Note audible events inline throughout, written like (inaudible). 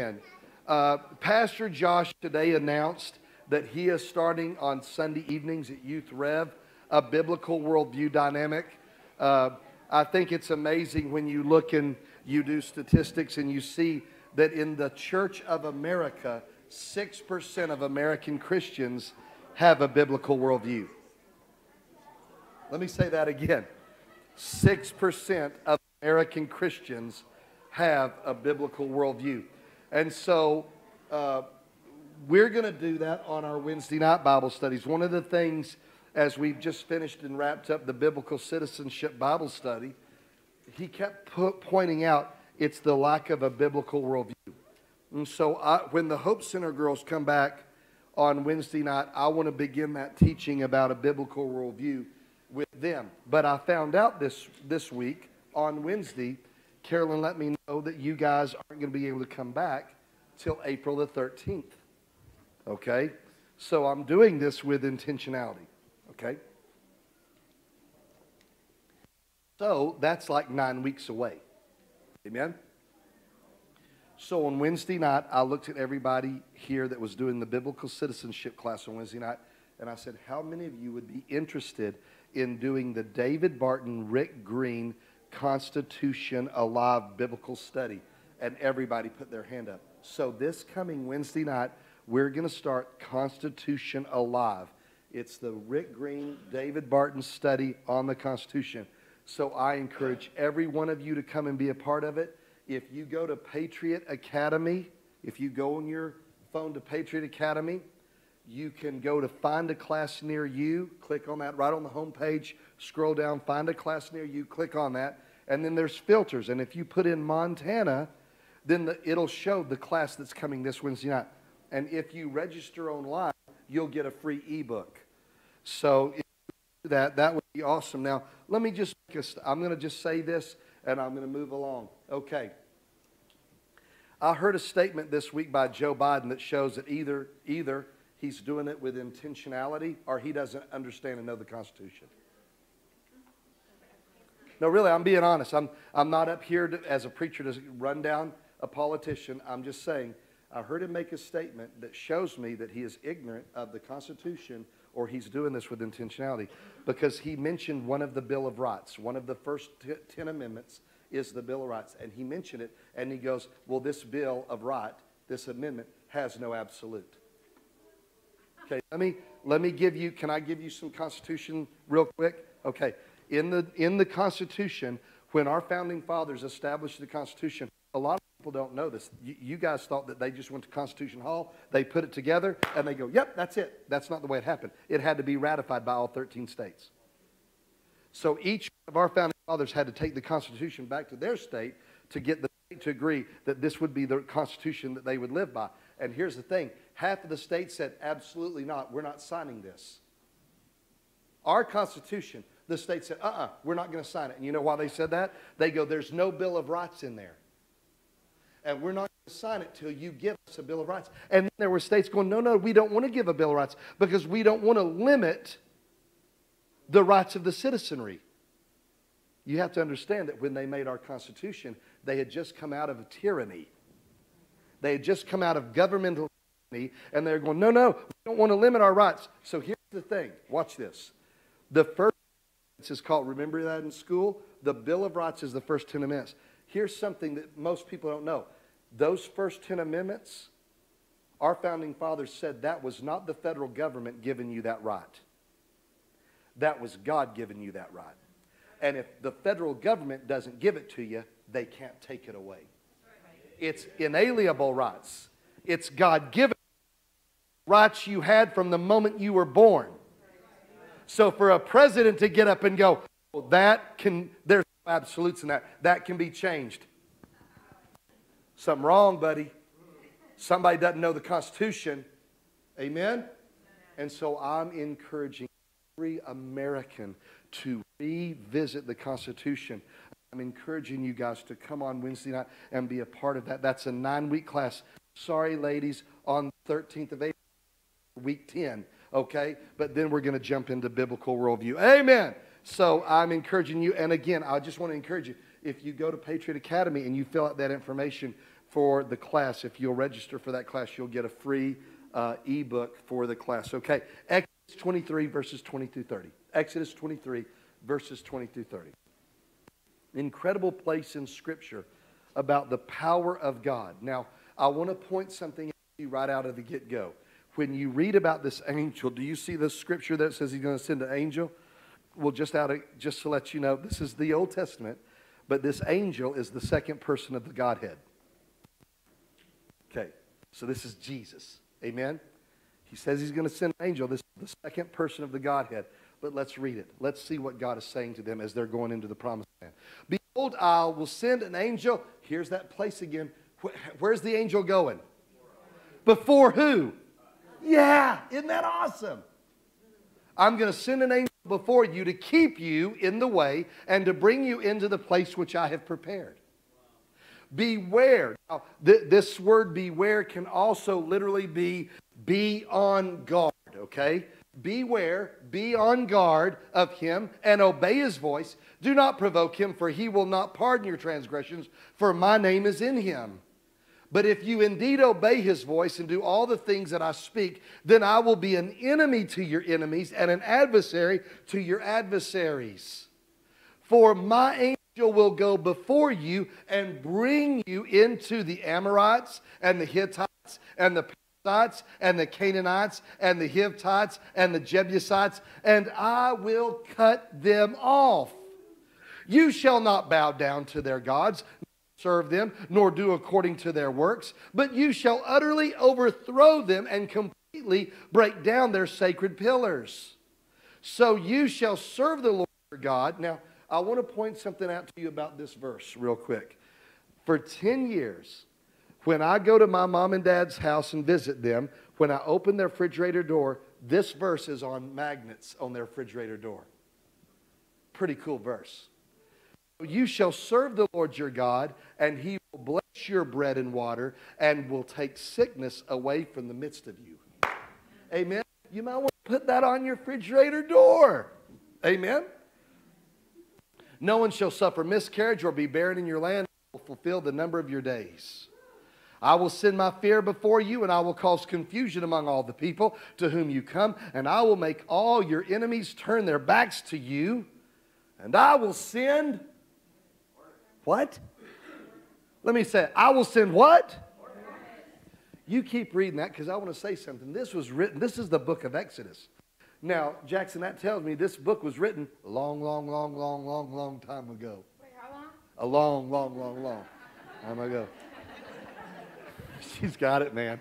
Uh, Pastor Josh today announced that he is starting on Sunday evenings at Youth Rev a biblical worldview dynamic. Uh, I think it's amazing when you look and you do statistics and you see that in the Church of America, 6% of American Christians have a biblical worldview. Let me say that again 6% of American Christians have a biblical worldview. And so uh, we're going to do that on our Wednesday night Bible studies. One of the things, as we've just finished and wrapped up the Biblical Citizenship Bible study, he kept pointing out it's the lack of a biblical worldview. And so I, when the Hope Center girls come back on Wednesday night, I want to begin that teaching about a biblical worldview with them. But I found out this, this week on Wednesday, Carolyn let me know that you guys aren't going to be able to come back till April the 13th. Okay? So I'm doing this with intentionality. Okay? So that's like nine weeks away. Amen? So on Wednesday night, I looked at everybody here that was doing the biblical citizenship class on Wednesday night, and I said, How many of you would be interested in doing the David Barton, Rick Green Constitution Alive biblical study? And everybody put their hand up. So this coming Wednesday night, we're going to start Constitution Alive. It's the Rick Green, David Barton study on the Constitution. So I encourage every one of you to come and be a part of it if you go to Patriot Academy, if you go on your phone to Patriot Academy, you can go to find a class near you. Click on that right on the home page. Scroll down, find a class near you. Click on that. And then there's filters. And if you put in Montana, then the, it'll show the class that's coming this Wednesday night. And if you register online, you'll get a free ebook. So that, that would be awesome. Now, let me just, I'm going to just say this and I'm going to move along. Okay. I heard a statement this week by Joe Biden that shows that either, either he's doing it with intentionality or he doesn't understand and know the Constitution. No, really, I'm being honest. I'm, I'm not up here to, as a preacher to run down a politician. I'm just saying, I heard him make a statement that shows me that he is ignorant of the Constitution or he's doing this with intentionality because he mentioned one of the Bill of Rights, one of the first t- 10 amendments is the Bill of Rights. And he mentioned it, and he goes, Well, this Bill of Right, this amendment, has no absolute. Okay, let me, let me give you, can I give you some Constitution real quick? Okay, in the, in the Constitution, when our founding fathers established the Constitution, a lot of people don't know this. You, you, guys thought that they just went to Constitution Hall, they put it together, and they go, yep, that's it. That's not the way it happened. It had to be ratified by all 13 states. So each of our founding fathers had to take the Constitution back to their state to get the state to agree that this would be the Constitution that they would live by. And here's the thing half of the states said, absolutely not, we're not signing this. Our Constitution, the state said, uh uh-uh, uh, we are not going to sign it. And you know why they said that? They go, there's no Bill of Rights in there. And we're not going to sign it till you give us a Bill of Rights. And there were states going, no, no, we don't want to give a Bill of Rights because we don't want to limit the rights of the citizenry. You have to understand that when they made our Constitution, they had just come out of a tyranny. They had just come out of governmental and they're going, no, no, we don't want to limit our rights. So here's the thing watch this. The first is called, remember that in school? The Bill of Rights is the first 10 amendments. Here's something that most people don't know. Those first 10 amendments, our founding fathers said that was not the federal government giving you that right. That was God giving you that right. And if the federal government doesn't give it to you, they can't take it away. It's inalienable rights. It's God given rights you had from the moment you were born. So for a president to get up and go, well, that can, there's absolutes in that, that can be changed. Something wrong, buddy. Somebody doesn't know the Constitution. Amen? And so I'm encouraging every American to revisit the Constitution. I'm encouraging you guys to come on Wednesday night and be a part of that. That's a nine week class. Sorry, ladies, on the 13th of April, week 10, okay? But then we're going to jump into biblical worldview. Amen. So I'm encouraging you. And again, I just want to encourage you if you go to Patriot Academy and you fill out that information for the class. If you'll register for that class, you'll get a free uh, ebook for the class. Okay, Exodus 23, verses 20 through 30. Exodus 23, verses 20 through 30. Incredible place in Scripture about the power of God. Now, I want to point something at you right out of the get go. When you read about this angel, do you see the scripture that says he's going to send an angel? Well, just out of just to let you know, this is the Old Testament, but this angel is the second person of the Godhead. Okay, so this is Jesus. Amen. He says he's going to send an angel. This is the second person of the Godhead. But let's read it. Let's see what God is saying to them as they're going into the promised land. Behold, I will send an angel. Here's that place again. Where's the angel going? Before who? Yeah, isn't that awesome? I'm going to send an angel before you to keep you in the way and to bring you into the place which I have prepared. Beware. Now, th- this word beware can also literally be be on guard, okay? Beware, be on guard of him, and obey his voice. Do not provoke him, for he will not pardon your transgressions, for my name is in him. But if you indeed obey his voice and do all the things that I speak, then I will be an enemy to your enemies and an adversary to your adversaries. For my angel will go before you and bring you into the Amorites and the Hittites and the Perizzites and the Canaanites and the Hivites and the Jebusites, and I will cut them off. You shall not bow down to their gods, serve them, nor do according to their works, but you shall utterly overthrow them and completely break down their sacred pillars. So you shall serve the Lord your God. Now, I want to point something out to you about this verse real quick. For 10 years, when I go to my mom and dad's house and visit them, when I open their refrigerator door, this verse is on magnets on their refrigerator door. Pretty cool verse. You shall serve the Lord your God, and he will bless your bread and water, and will take sickness away from the midst of you. Amen. You might want to put that on your refrigerator door. Amen. No one shall suffer miscarriage or be barren in your land, will fulfill the number of your days. I will send my fear before you, and I will cause confusion among all the people to whom you come, and I will make all your enemies turn their backs to you, and I will send what? Let me say. I will send what? You keep reading that because I want to say something. This was written, this is the book of Exodus. Now, Jackson, that tells me this book was written a long, long, long, long, long, long time ago. Wait, how long? A long, long, long, long time ago. (laughs) She's got it, man.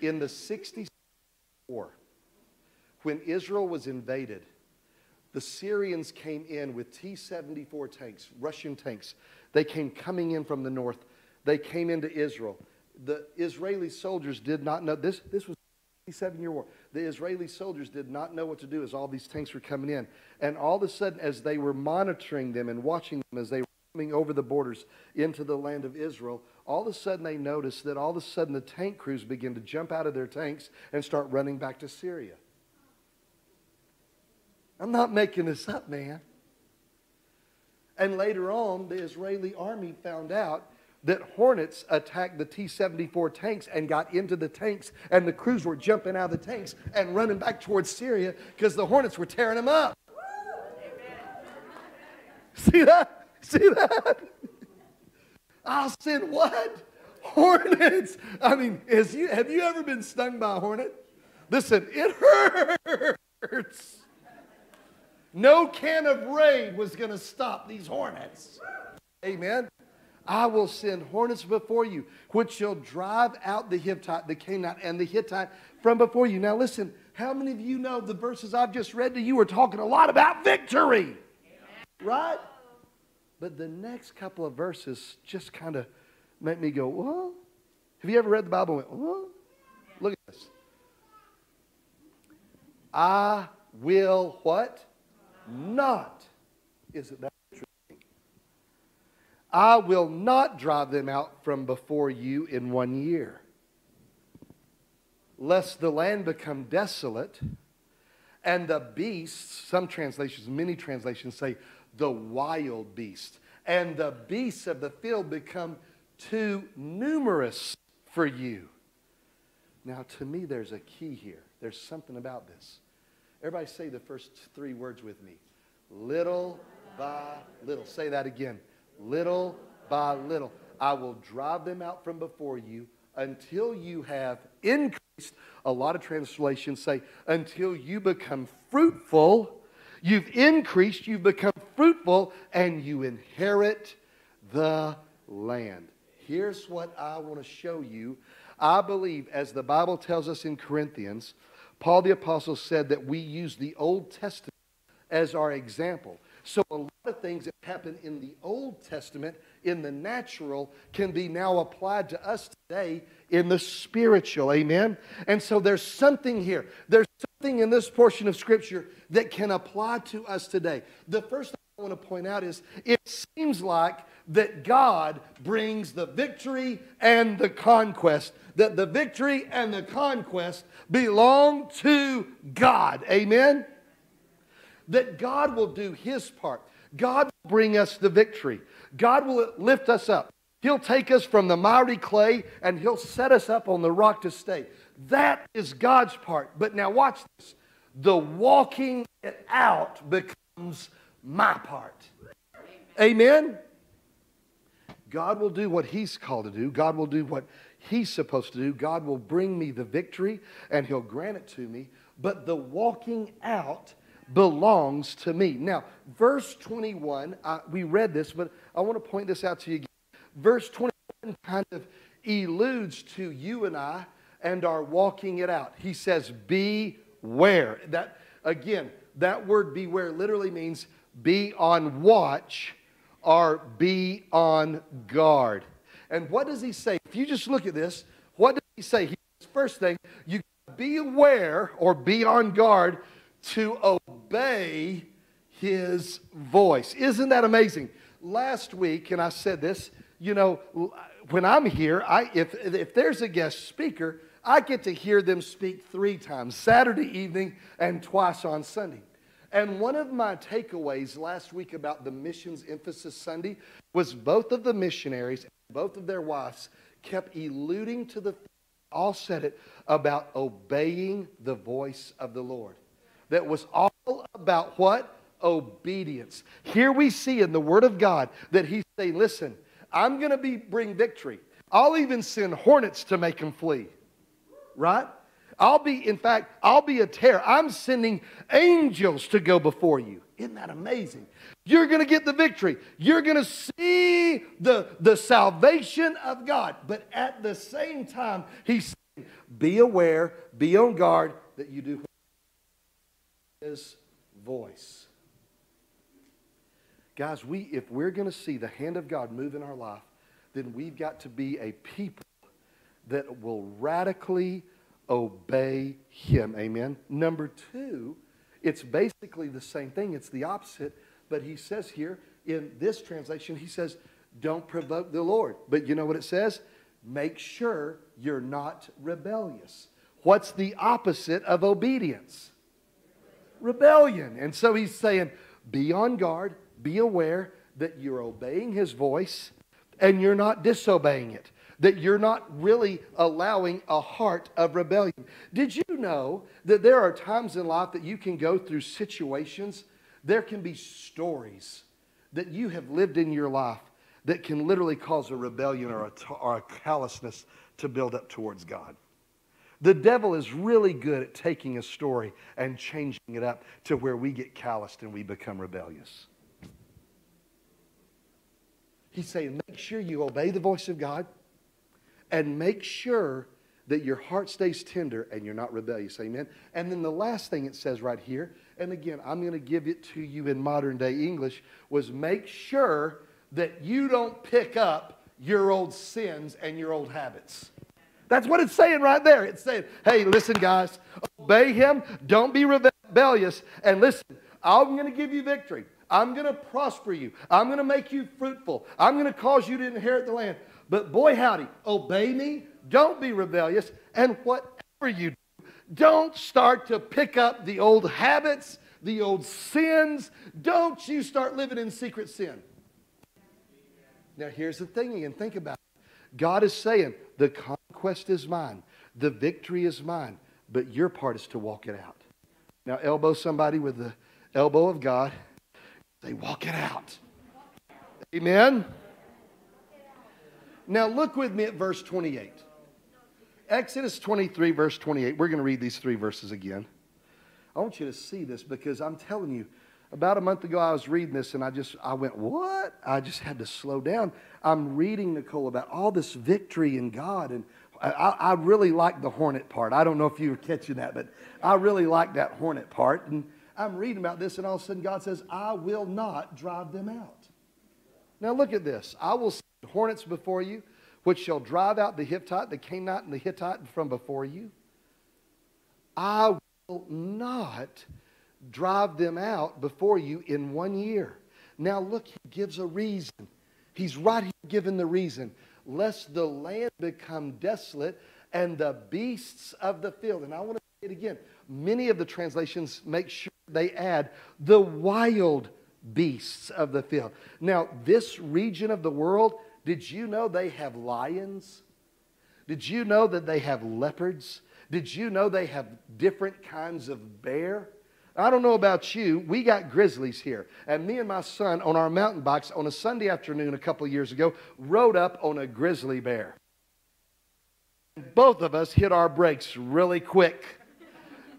In the 64, when Israel was invaded, the Syrians came in with T 74 tanks, Russian tanks. They came coming in from the north. They came into Israel. The Israeli soldiers did not know this, this was a seven year war. The Israeli soldiers did not know what to do as all these tanks were coming in. And all of a sudden, as they were monitoring them and watching them as they were coming over the borders into the land of Israel, all of a sudden they noticed that all of a sudden the tank crews began to jump out of their tanks and start running back to Syria. I'm not making this up, man. And later on, the Israeli army found out that Hornets attacked the T 74 tanks and got into the tanks, and the crews were jumping out of the tanks and running back towards Syria because the Hornets were tearing them up. See that? See that? I'll send what? Hornets. I mean, you, have you ever been stung by a hornet? Listen, it hurts. No can of raid was going to stop these hornets. Amen. I will send hornets before you, which shall drive out the Hivite, the Canaanite, and the Hittite from before you. Now, listen, how many of you know the verses I've just read to you are talking a lot about victory? Amen. Right? But the next couple of verses just kind of make me go, what? Have you ever read the Bible and went, what? Look at this. I will what? Not. Isn't that interesting? I will not drive them out from before you in one year, lest the land become desolate and the beasts, some translations, many translations say, the wild beast and the beasts of the field become too numerous for you. Now, to me, there's a key here. There's something about this. Everybody say the first three words with me little by little. Say that again. Little by little. I will drive them out from before you until you have increased. A lot of translations say, until you become fruitful. You've increased, you've become fruitful, and you inherit the land. Here's what I want to show you. I believe, as the Bible tells us in Corinthians, Paul the Apostle said that we use the Old Testament as our example. So a lot of things that happen in the Old Testament in the natural can be now applied to us today in the spiritual. Amen? And so there's something here. There's something in this portion of Scripture that can apply to us today. The first thing I want to point out is it seems like that God brings the victory and the conquest. That the victory and the conquest belong to God. Amen? That God will do His part. God will bring us the victory. God will lift us up. He'll take us from the miry clay and He'll set us up on the rock to stay. That is God's part. But now watch this. The walking it out becomes my part. Amen? God will do what He's called to do. God will do what He's supposed to do. God will bring me the victory and He'll grant it to me. But the walking out belongs to me. Now, verse 21, uh, we read this, but I want to point this out to you again. Verse 21 kind of eludes to you and I and are walking it out. He says, Beware. That, again, that word beware literally means be on watch or be on guard. And what does he say? If you just look at this, what does he say? He says, first thing, you be aware or be on guard to obey his voice. Isn't that amazing? Last week, and I said this, you know, when I'm here, I, if, if there's a guest speaker, I get to hear them speak three times Saturday evening and twice on Sunday. And one of my takeaways last week about the Missions Emphasis Sunday was both of the missionaries, both of their wives, kept eluding to the, all said it, about obeying the voice of the Lord. That was all about what? Obedience. Here we see in the Word of God that He's saying, listen, I'm going to be bring victory. I'll even send hornets to make them flee. Right? I'll be, in fact, I'll be a terror. I'm sending angels to go before you. Isn't that amazing? You're going to get the victory. You're going to see the, the salvation of God. But at the same time, he's saying, be aware, be on guard that you do his voice. Guys, we, if we're going to see the hand of God move in our life, then we've got to be a people that will radically obey him. Amen. Number two, it's basically the same thing, it's the opposite. But he says here in this translation, he says, don't provoke the Lord. But you know what it says? Make sure you're not rebellious. What's the opposite of obedience? Rebellion. And so he's saying, be on guard, be aware that you're obeying his voice and you're not disobeying it that you're not really allowing a heart of rebellion. Did you know that there are times in life that you can go through situations, there can be stories that you have lived in your life that can literally cause a rebellion or a, or a callousness to build up towards God. The devil is really good at taking a story and changing it up to where we get calloused and we become rebellious. He's saying, make sure you obey the voice of God and make sure that your heart stays tender and you're not rebellious. Amen. And then the last thing it says right here, and again, I'm going to give it to you in modern day English, was make sure that you don't pick up your old sins and your old habits. That's what it's saying right there. It's saying, hey, listen, guys, obey him, don't be rebellious, and listen, I'm going to give you victory. I'm going to prosper you. I'm going to make you fruitful. I'm going to cause you to inherit the land. But boy, howdy, obey me, don't be rebellious, and whatever you do, don't start to pick up the old habits, the old sins. Don't you start living in secret sin. Now, here's the thing again think about it. God is saying, the conquest is mine, the victory is mine, but your part is to walk it out. Now, elbow somebody with the elbow of God, they walk it out. Amen? Now, look with me at verse 28. Exodus 23, verse 28. We're going to read these three verses again. I want you to see this because I'm telling you, about a month ago I was reading this and I just I went, "What?" I just had to slow down. I'm reading Nicole about all this victory in God and I, I really like the hornet part. I don't know if you were catching that, but I really like that hornet part. And I'm reading about this, and all of a sudden God says, I will not drive them out. Now look at this. I will hornets before you, which shall drive out the Hivite, the Canaanite, and the Hittite from before you. I will not drive them out before you in one year. Now, look, he gives a reason. He's right here giving the reason. Lest the land become desolate and the beasts of the field. And I want to say it again. Many of the translations make sure they add the wild beasts of the field. Now, this region of the world, did you know they have lions? Did you know that they have leopards? Did you know they have different kinds of bear? I don't know about you, we got grizzlies here. And me and my son on our mountain bikes on a Sunday afternoon a couple years ago rode up on a grizzly bear. Both of us hit our brakes really quick.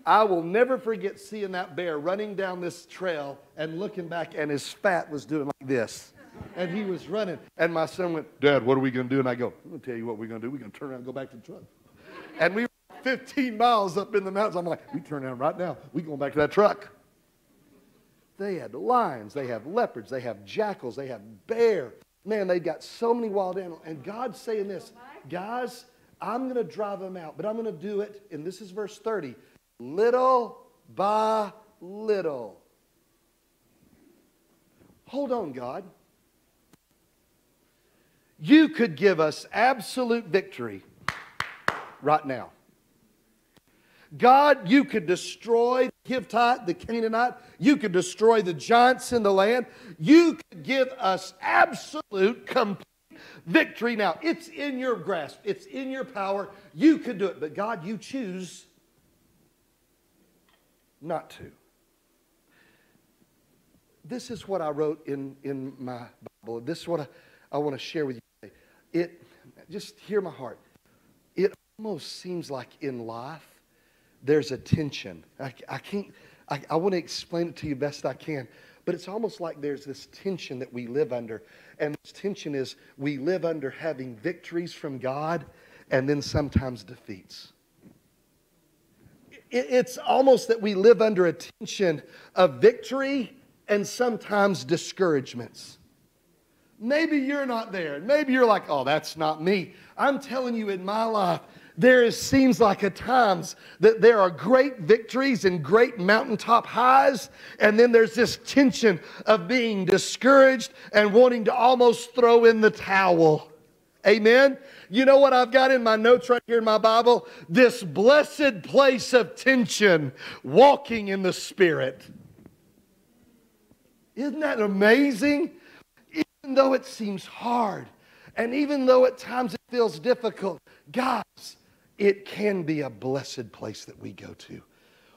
I will never forget seeing that bear running down this trail and looking back, and his fat was doing like this. And he was running. And my son went, Dad, what are we going to do? And I go, I'm going to tell you what we're going to do. We're going to turn around and go back to the truck. And we were 15 miles up in the mountains. I'm like, we turn around right now. we going back to that truck. They had lions, they have leopards, they have jackals, they have bear. Man, they've got so many wild animals. And God's saying this, guys, I'm going to drive them out, but I'm going to do it, and this is verse 30 little by little. Hold on, God. You could give us absolute victory right now. God, you could destroy the Hittite, the Canaanite. You could destroy the giants in the land. You could give us absolute, complete victory now. It's in your grasp, it's in your power. You could do it. But God, you choose not to. This is what I wrote in, in my Bible. This is what I, I want to share with you today. It, just hear my heart. It almost seems like in life, there's a tension. I, I can't, I, I want to explain it to you best I can, but it's almost like there's this tension that we live under. And this tension is we live under having victories from God and then sometimes defeats it's almost that we live under a tension of victory and sometimes discouragements. Maybe you're not there. Maybe you're like, oh, that's not me. I'm telling you, in my life, there is, seems like at times that there are great victories and great mountaintop highs, and then there's this tension of being discouraged and wanting to almost throw in the towel. Amen. You know what I've got in my notes right here in my Bible? This blessed place of tension, walking in the Spirit. Isn't that amazing? Even though it seems hard, and even though at times it feels difficult, guys, it can be a blessed place that we go to.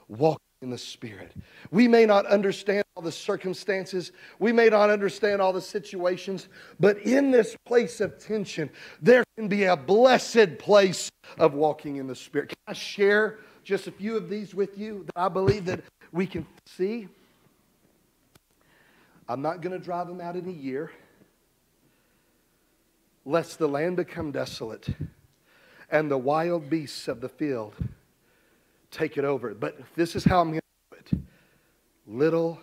Walk in the Spirit. We may not understand all the circumstances, we may not understand all the situations, but in this place of tension, there can be a blessed place of walking in the Spirit. Can I share just a few of these with you that I believe that we can see? I'm not going to drive them out in a year, lest the land become desolate and the wild beasts of the field take it over. But this is how I'm going to do it little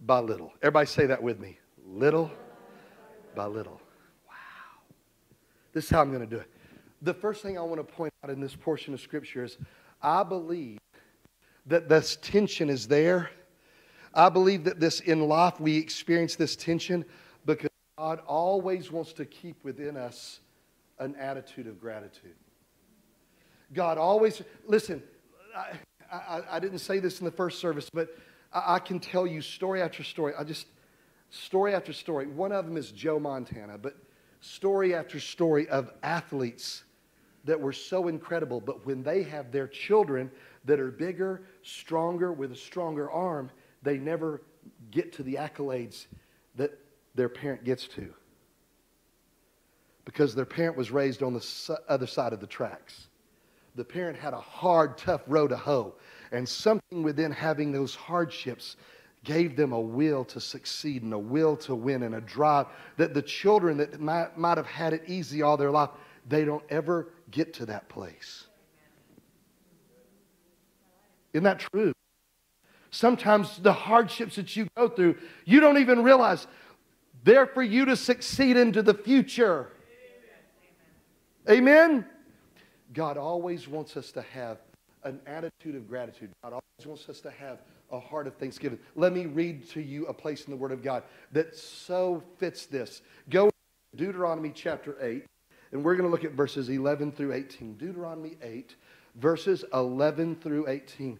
by little. Everybody say that with me. Little by little. Wow. This is how I'm going to do it. The first thing I want to point out in this portion of Scripture is I believe that this tension is there. I believe that this in life we experience this tension God always wants to keep within us an attitude of gratitude. God always, listen, I, I, I, didn't say this in the first service, but I, I can tell you story after story. I just, story after story. One of them is Joe Montana, but story after story of athletes that were so incredible. But when they have their children that are bigger, stronger, with a stronger arm, they never get to the accolades that their parent gets to. Because their parent was raised on the other side of the tracks. The parent had a hard, tough row to hoe. And something within having those hardships gave them a will to succeed and a will to win and a drive that the children that might, might have had it easy all their life, they don't ever get to that place. Isn't that true? Sometimes the hardships that you go through, you don't even realize they're for you to succeed into the future. Amen? God always wants us to have an attitude of gratitude. God always wants us to have a heart of thanksgiving. Let me read to you a place in the Word of God that so fits this. Go to Deuteronomy chapter 8, and we're going to look at verses 11 through 18. Deuteronomy 8, verses 11 through 18.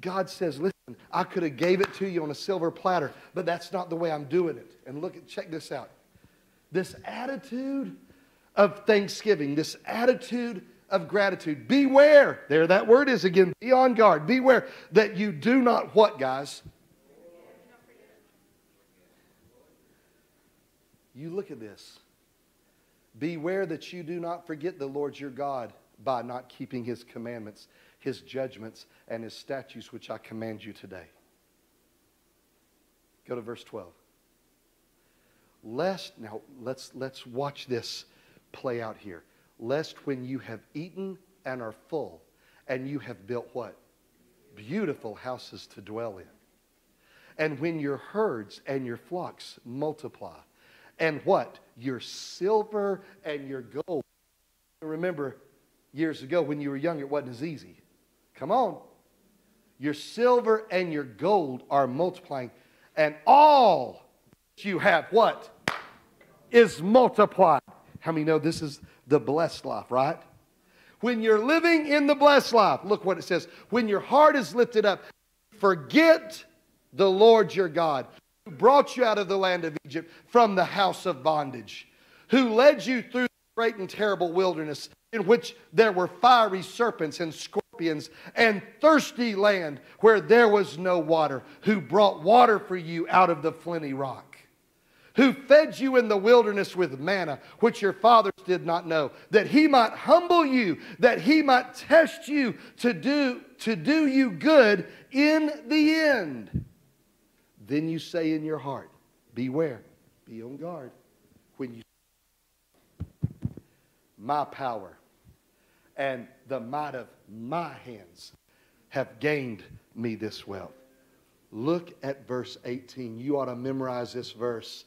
God says, listen, I could have gave it to you on a silver platter, but that's not the way I'm doing it. And look at check this out. This attitude of thanksgiving, this attitude of gratitude. Beware. There that word is again. Be on guard. Beware that you do not what, guys? You look at this. Beware that you do not forget the Lord your God by not keeping his commandments, his judgments, and his statutes, which I command you today. Go to verse 12. Lest, now let's, let's watch this play out here lest when you have eaten and are full, and you have built what? Beautiful houses to dwell in. And when your herds and your flocks multiply, and what? Your silver and your gold. Remember, years ago when you were younger, it wasn't as easy. Come on. Your silver and your gold are multiplying, and all you have, what? Is multiplied. How many know this is the blessed life, right? When you're living in the blessed life, look what it says. When your heart is lifted up, forget the Lord your God, who brought you out of the land of Egypt from the house of bondage, who led you through the great and terrible wilderness, in which there were fiery serpents and scorpions, and thirsty land where there was no water, who brought water for you out of the flinty rock who fed you in the wilderness with manna, which your fathers did not know, that he might humble you, that he might test you to do, to do you good in the end. Then you say in your heart, Beware, be on guard. When you my power and the might of my hands have gained me this wealth. Look at verse 18. You ought to memorize this verse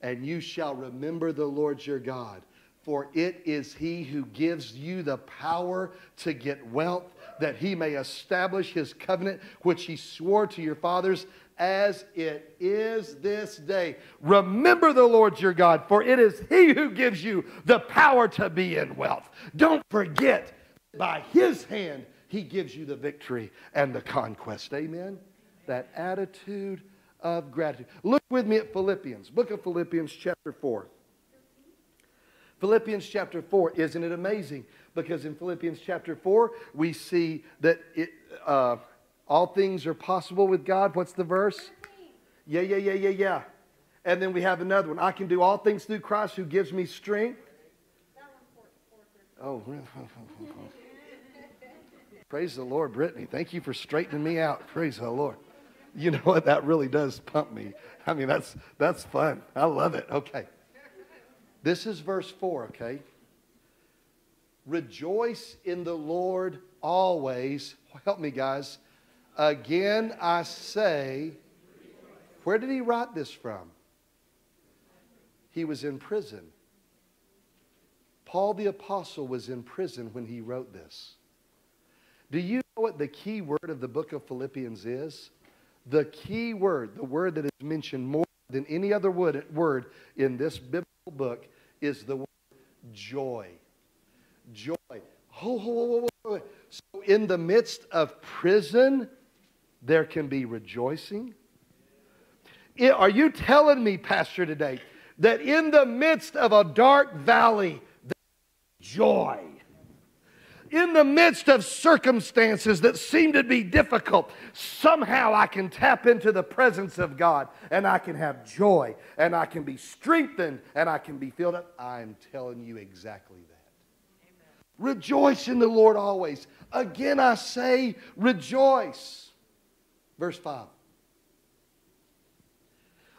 and you shall remember the Lord your God. For it is he who gives you the power to get wealth, that he may establish his covenant, which he swore to your fathers, as it is this day. Remember the Lord your God, for it is he who gives you the power to be in wealth. Don't forget, by his hand, he gives you the victory and the conquest. Amen? That attitude of gratitude. Look with me at Philippians, book of Philippians, chapter 4. Philippians chapter 4, isn't it amazing? Because in Philippians chapter 4, we see that it, uh, all things are possible with God. What's the verse? Yeah, yeah, yeah, yeah, yeah. And then we have another one. I can do all things through Christ who gives me strength. Oh, (laughs) praise the Lord, Brittany. Thank you for straightening me out. Praise the Lord you know what? That really does pump me. I mean, that's, that's fun. I love it. Okay. This is verse 4, okay? Rejoice in the Lord always. Help me, guys. Again, I say, where did he write this from? He was in prison. Paul the Apostle was in prison when he wrote this. Do you know what the key word of the book of Philippians is? The key word, the word that is mentioned more than any other word in this biblical book, is the word joy. Joy. Oh, oh, oh, so, in the midst of prison, there can be rejoicing. Are you telling me, Pastor, today, that in the midst of a dark valley, joy? In the midst of circumstances that seem to be difficult, somehow I can tap into the presence of God and I can have joy and I can be strengthened and I can be filled up. I'm telling you exactly that. Rejoice in the Lord always. Again, I say, rejoice. Verse 5.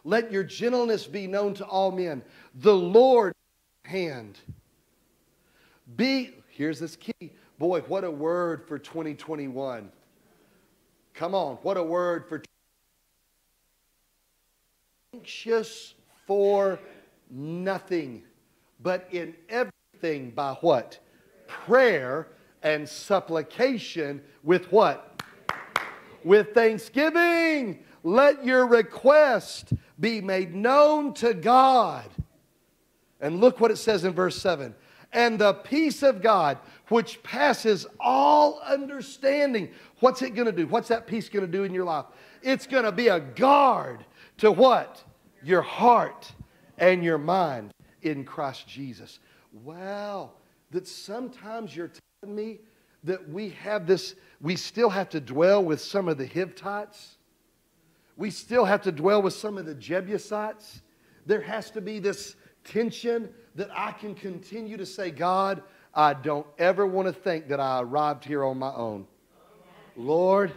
Let your gentleness be known to all men. The Lord hand. Be, here's this key. Boy, what a word for 2021. Come on, what a word for anxious for nothing, but in everything by what? Prayer and supplication with what? With thanksgiving. Let your request be made known to God. And look what it says in verse 7 and the peace of God, which passes all understanding. What's it going to do? What's that peace going to do in your life? It's going to be a guard to what? Your heart and your mind in Christ Jesus. Wow, that sometimes you're telling me that we have this, we still have to dwell with some of the Hittites. We still have to dwell with some of the Jebusites. There has to be this tension that I can continue to say, God, I don't ever want to think that I arrived here on my own. Lord,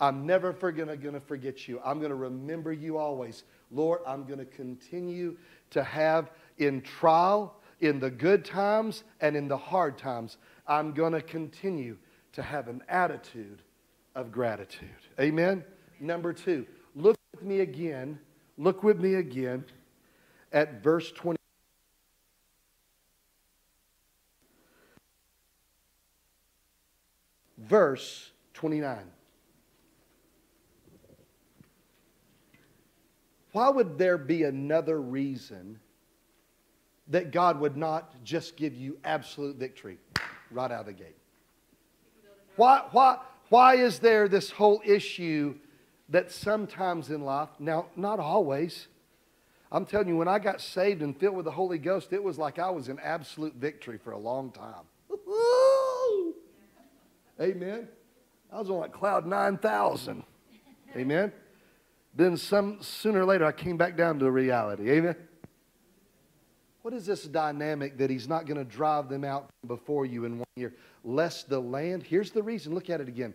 I'm never going to forget you. I'm going to remember you always. Lord, I'm going to continue to have in trial, in the good times, and in the hard times, I'm going to continue to have an attitude of gratitude. Amen? Number two, look with me again. Look with me again at verse 20. Verse 29. Why would there be another reason that God would not just give you absolute victory right out of the gate? Why, why, why is there this whole issue that sometimes in life, now, not always, I'm telling you, when I got saved and filled with the Holy Ghost, it was like I was in absolute victory for a long time. Amen. I was on like cloud 9,000. Amen. Then some sooner or later I came back down to reality. Amen. What is this dynamic that he's not going to drive them out before you in one year? Lest the land, here's the reason, look at it again.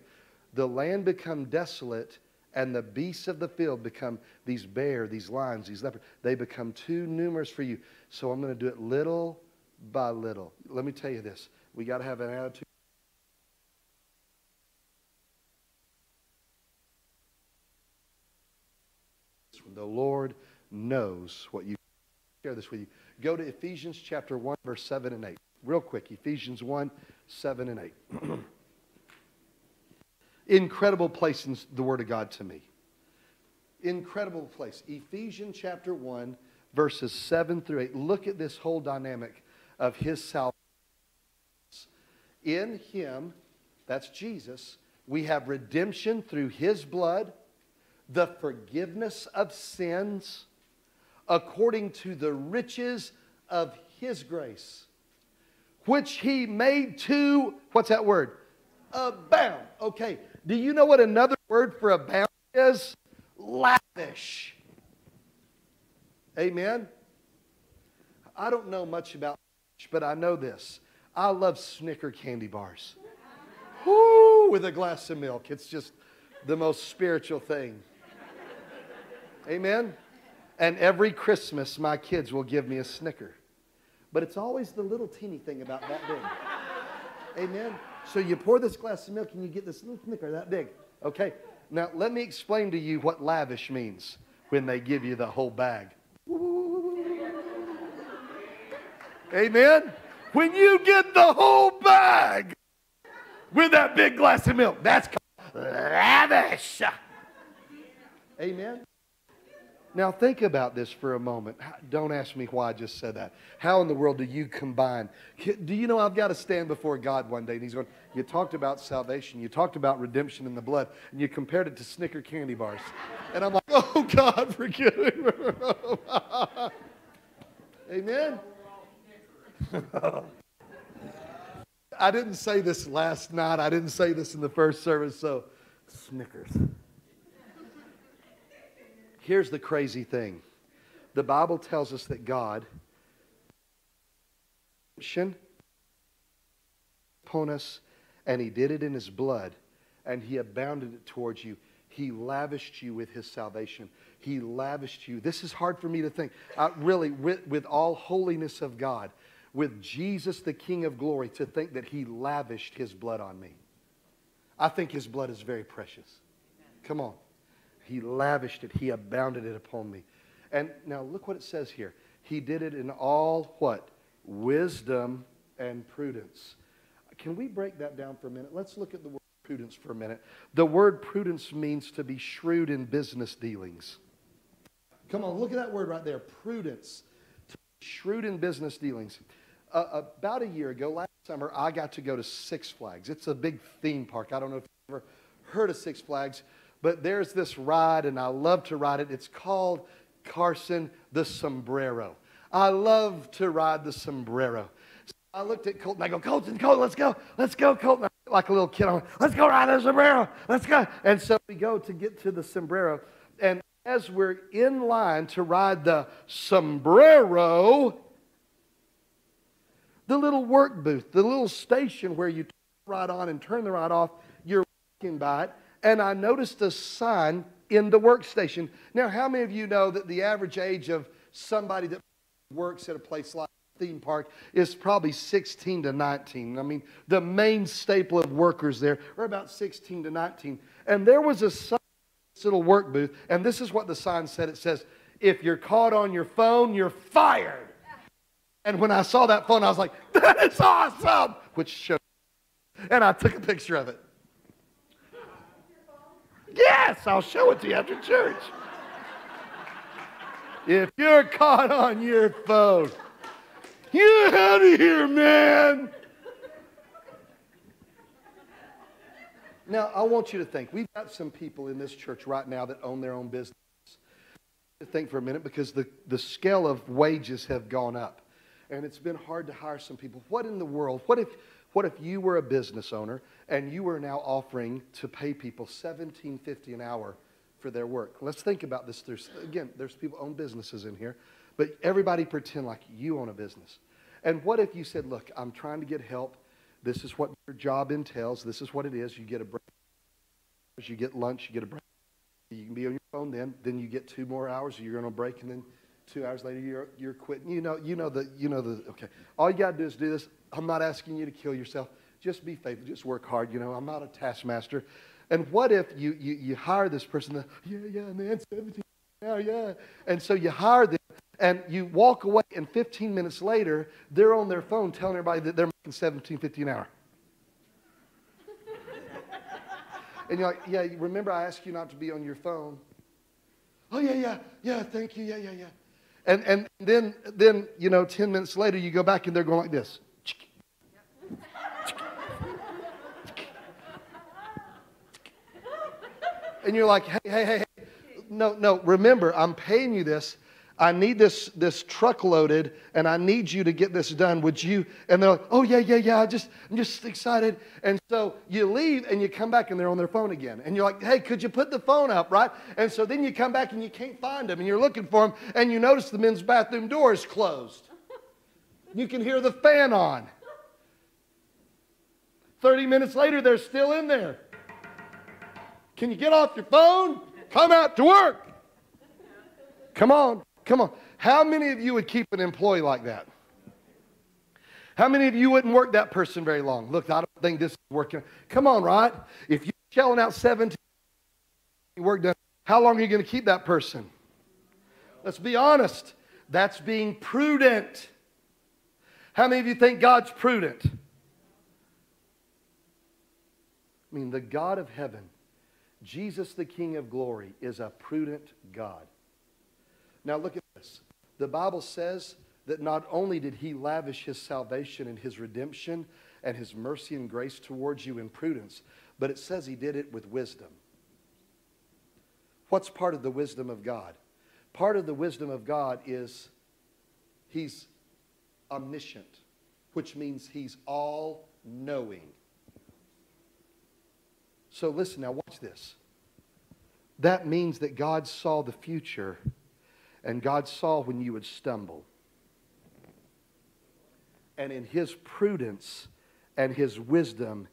The land become desolate and the beasts of the field become these bear, these lions, these leopards. They become too numerous for you. So I'm going to do it little by little. Let me tell you this. We got to have an attitude. The Lord knows what you share this with you. Go to Ephesians chapter 1, verse 7 and 8. Real quick, Ephesians 1, 7 and 8. (clears throat) Incredible place in the Word of God to me. Incredible place. Ephesians chapter 1, verses 7 through 8. Look at this whole dynamic of His salvation. In Him, that's Jesus, we have redemption through His blood, the forgiveness of sins, according to the riches of His grace, which He made to, what's that word? Abound. Okay, do you know what another word for abound is? Lavish. Amen? I don't know much about, but I know this. I love Snicker candy bars. Woo, with a glass of milk. It's just the most spiritual thing. Amen? And every Christmas, my kids will give me a Snicker. But it's always the little teeny thing about that big. (laughs) Amen? So you pour this glass of milk and you get this little Snicker that big. Okay? Now, let me explain to you what lavish means when they give you the whole bag. (laughs) Amen? When you get the whole bag with that big glass of milk, that's lavish. (laughs) Amen? Now, think about this for a moment. Don't ask me why I just said that. How in the world do you combine? Do you know I've got to stand before God one day and He's going, You talked about salvation, you talked about redemption in the blood, and you compared it to Snicker candy bars. And I'm like, Oh, God, forgive me. (laughs) Amen. (laughs) I didn't say this last night. I didn't say this in the first service, so Snickers. Here's the crazy thing the Bible tells us that God upon us, and He did it in His blood, and He abounded it towards you. He lavished you with His salvation. He lavished you. This is hard for me to think. Uh, really, with, with all holiness of God, with Jesus, the King of glory, to think that He lavished His blood on me. I think His blood is very precious. Come on. He lavished it. He abounded it upon me. And now look what it says here. He did it in all what? Wisdom and prudence. Can we break that down for a minute? Let's look at the word prudence for a minute. The word prudence means to be shrewd in business dealings. Come on, look at that word right there. Prudence. Shrewd in business dealings. Uh, about a year ago, last summer, I got to go to Six Flags. It's a big theme park. I don't know if you've ever heard of Six Flags. But there's this ride, and I love to ride it. It's called Carson the Sombrero. I love to ride the sombrero. So I looked at Colton. I go, Colton, Colton, let's go. Let's go, Colton. Like a little kid. I'm like, let's go ride the sombrero. Let's go. And so we go to get to the sombrero. And as we're in line to ride the sombrero, the little work booth, the little station where you turn the ride on and turn the ride off, you're walking by it and I noticed a sign in the workstation. Now, how many of you know that the average age of somebody that works at a place like theme park is probably 16 to 19. I mean, the main staple of workers there are about 16 to 19. And there was a sign, this little work booth, and this is what the sign said. It says, if you're caught on your phone, you're fired. And when I saw that phone, I was like, that is awesome, which showed. And I took a picture of it. Yes, I'll show it to you after church. If you're caught on your phone, get out of here, man. Now, I want you to think. We've got some people in this church right now that own their own business. Think for a minute because the, the scale of wages have gone up. And it's been hard to hire some people. What in the world? What if, what if you were a business owner and you were now offering to pay people $17.50 an hour for their work? Let's think about this. There's, again, there's people own businesses in here, but everybody pretend like you own a business. And what if you said, look, I'm trying to get help. This is what your job entails. This is what it is. You get a break. You get lunch, you get a break. You can be on your phone then. Then you get two more hours. You're on a break, and then two hours later you're, you're quitting. You know, you know the, you know the, okay. All you got to do is do this. I'm not asking you to kill yourself. Just be faithful. Just work hard. You know, I'm not a taskmaster. And what if you, you, you hire this person? That, yeah, yeah, man, 17 now, yeah. And so you hire them and you walk away and 15 minutes later, they're on their phone telling everybody that they're making 17.50 an hour. (laughs) and you're like, yeah, remember I asked you not to be on your phone? Oh, yeah, yeah, yeah, thank you, yeah, yeah, yeah. And, and then, then, you know, 10 minutes later, you go back and they're going like this. And you're like, hey, hey, hey, hey. No, no, remember, I'm paying you this. I need this, this truck loaded and I need you to get this done. Would you? And they're like, oh, yeah, yeah, yeah. I just, I'm just excited. And so you leave and you come back and they're on their phone again. And you're like, hey, could you put the phone up, right? And so then you come back and you can't find them and you're looking for them and you notice the men's bathroom door is closed. You can hear the fan on. 30 minutes later, they're still in there. Can you get off your phone? Come out to work. Come on. Come on. How many of you would keep an employee like that? How many of you wouldn't work that person very long? Look, I don't think this is working. Come on, right? If you're shelling out 17 work done, how long are you going to keep that person? Let's be honest. That's being prudent. How many of you think God's prudent? I mean, the God of heaven, Jesus, the King of glory, is a prudent God. Now look at this. The Bible says that not only did he lavish his salvation and his redemption and his mercy and grace towards you in prudence, but it says he did it with wisdom. What's part of the wisdom of God? Part of the wisdom of God is he's omniscient, which means he's all knowing. So listen now, watch this. That means that God saw the future and God saw when you would stumble. And in his prudence and his wisdom,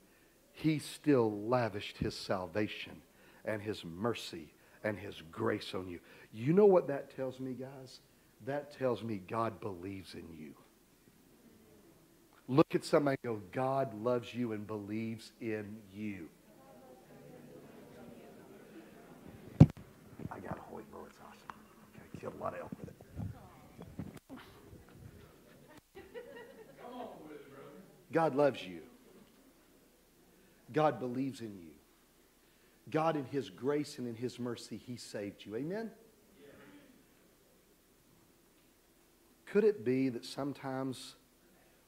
he still lavished his salvation and his mercy and his grace on you. You know what that tells me, guys? That tells me God believes in you. Look at somebody go, God loves you and believes in you. I got a Hoyt bow. It's awesome. Killed a lot of elk with it. God loves you. God believes in you. God, in His grace and in His mercy, He saved you. Amen? Could it be that sometimes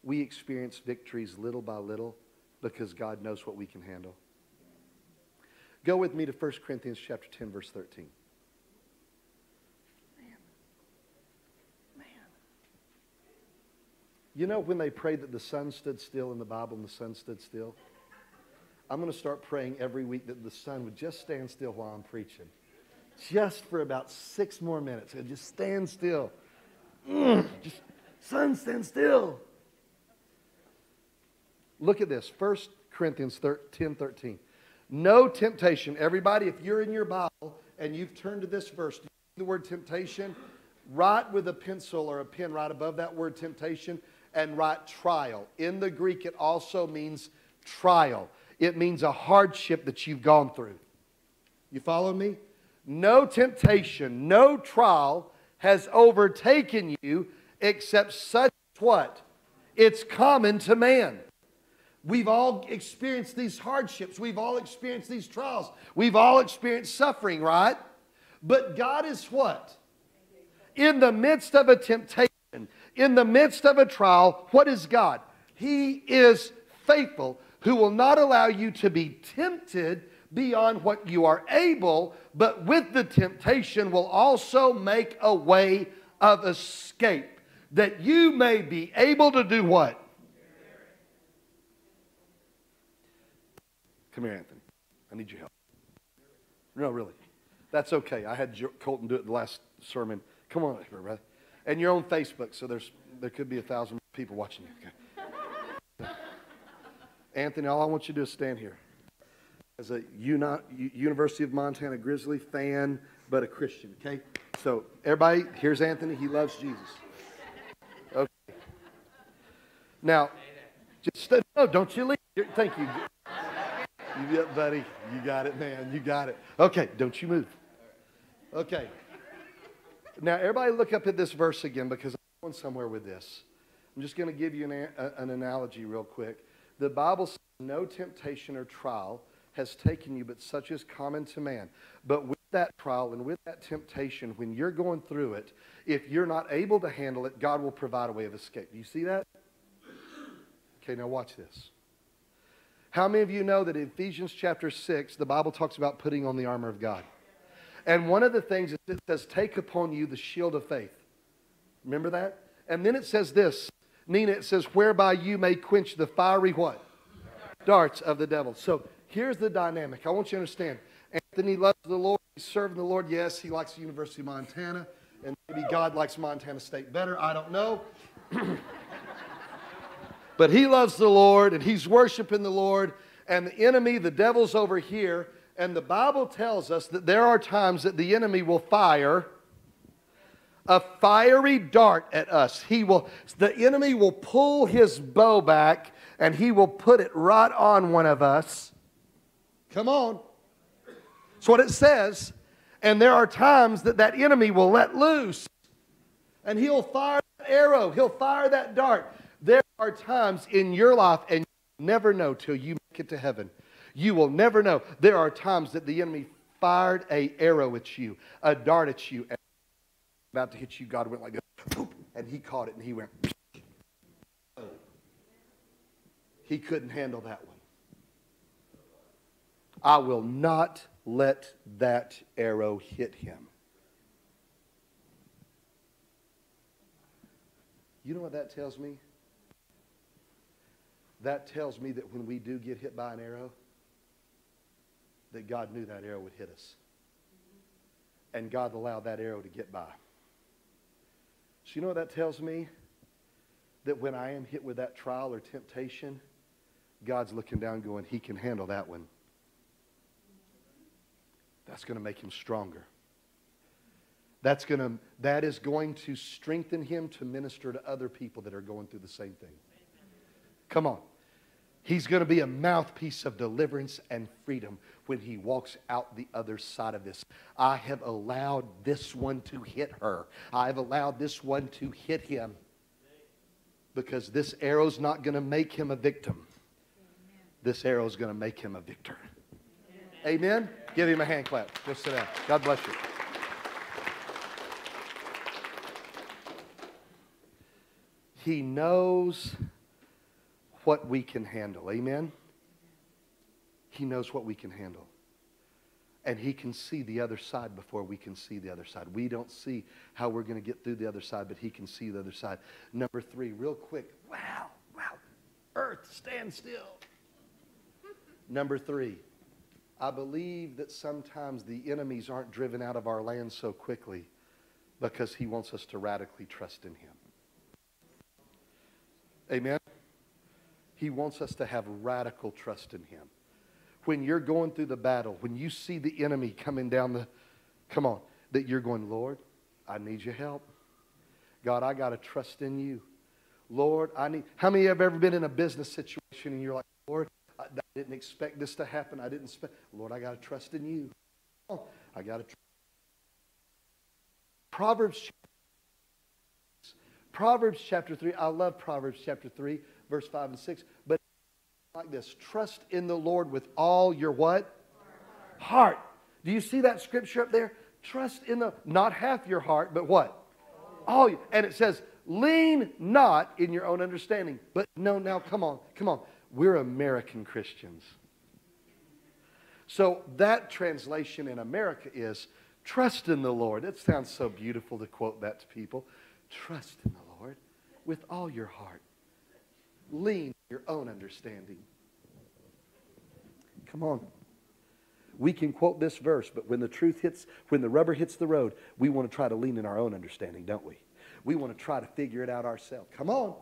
we experience victories little by little because God knows what we can handle? Go with me to 1 Corinthians chapter 10, verse 13. Man. Man. You know when they prayed that the sun stood still in the Bible and the sun stood still? I'm going to start praying every week that the sun would just stand still while I'm preaching. Just for about six more minutes. It just stand still. Mm, just, sun, stand still. Look at this. 1 Corinthians 10 13. No temptation. Everybody, if you're in your Bible and you've turned to this verse, the word temptation, write with a pencil or a pen right above that word temptation and write trial. In the Greek, it also means trial. It means a hardship that you've gone through. You follow me? No temptation, no trial has overtaken you except such what? It's common to man. We've all experienced these hardships. We've all experienced these trials. We've all experienced suffering, right? But God is what? In the midst of a temptation, in the midst of a trial, what is God? He is faithful who will not allow you to be tempted beyond what you are able, but with the temptation will also make a way of escape, that you may be able to do what? Come here, Anthony. I need your help. No, really. That's okay. I had Colton do it the last sermon. Come on, brother. And you're on Facebook, so there's there could be a thousand people watching you. Okay. (laughs) Anthony, all I want you to do is stand here. As a Uni- University of Montana Grizzly fan, but a Christian, okay? So, everybody, here's Anthony. He loves Jesus. Okay. Now, just no, don't you leave. Thank you. Yeah, buddy. You got it, man. You got it. Okay, don't you move. Okay. Now, everybody look up at this verse again because I'm going somewhere with this. I'm just going to give you an, a, an analogy real quick. The Bible says, No temptation or trial has taken you, but such is common to man. But with that trial and with that temptation, when you're going through it, if you're not able to handle it, God will provide a way of escape. Do you see that? Okay, now watch this. How many of you know that in Ephesians chapter 6, the Bible talks about putting on the armor of God? And one of the things it says, take upon you the shield of faith. Remember that? And then it says this Nina, it says, whereby you may quench the fiery what? Darts of the devil. So here's the dynamic. I want you to understand. Anthony loves the Lord. He's serving the Lord. Yes, he likes the University of Montana. And maybe God likes Montana State better. I don't know. (clears throat) but he loves the Lord and he's worshiping the Lord. And the enemy, the devil's over here. And the Bible tells us that there are times that the enemy will fire a fiery dart at us. He will, the enemy will pull his bow back and he will put it right on one of us. Come on. That's what it says. And there are times that that enemy will let loose and he'll fire that arrow, he'll fire that dart. There are times in your life, and you never know till you make it to heaven. You will never know. There are times that the enemy fired a arrow at you, a dart at you, about to hit you, God went like this, and he caught it and he went. (sniffs) He couldn't handle that one. I will not let that arrow hit him. You know what that tells me? That tells me that when we do get hit by an arrow, that God knew that arrow would hit us. And God allowed that arrow to get by. So, you know what that tells me? That when I am hit with that trial or temptation, God's looking down going, He can handle that one. That's going to make him stronger. That's going to, that is going to strengthen him to minister to other people that are going through the same thing. Come on. He's going to be a mouthpiece of deliverance and freedom when he walks out the other side of this. I have allowed this one to hit her. I've allowed this one to hit him because this arrow's not going to make him a victim. This arrow's going to make him a victor. Amen? Give him a hand clap. Just sit down. God bless you. He knows what we can handle. Amen? He knows what we can handle. And he can see the other side before we can see the other side. We don't see how we're going to get through the other side, but he can see the other side. Number three, real quick. Wow, wow. Earth, stand still. Number three, I believe that sometimes the enemies aren't driven out of our land so quickly because he wants us to radically trust in him. Amen? He wants us to have radical trust in him. When you're going through the battle, when you see the enemy coming down the, come on, that you're going, Lord, I need your help. God, I got to trust in you. Lord, I need, how many have ever been in a business situation and you're like, Lord, I, I didn't expect this to happen. I didn't expect, Lord, I got to trust in you. I got to trust. Proverbs, Proverbs chapter 3. I love Proverbs chapter 3, verse 5 and 6. But like this trust in the Lord with all your what? Heart. heart. Do you see that scripture up there? Trust in the, not half your heart, but what? All. all and it says, lean not in your own understanding. But no, now come on, come on. We're American Christians. So that translation in America is trust in the Lord. It sounds so beautiful to quote that to people. Trust in the Lord with all your heart. Lean your own understanding. Come on. We can quote this verse, but when the truth hits, when the rubber hits the road, we want to try to lean in our own understanding, don't we? We want to try to figure it out ourselves. Come on.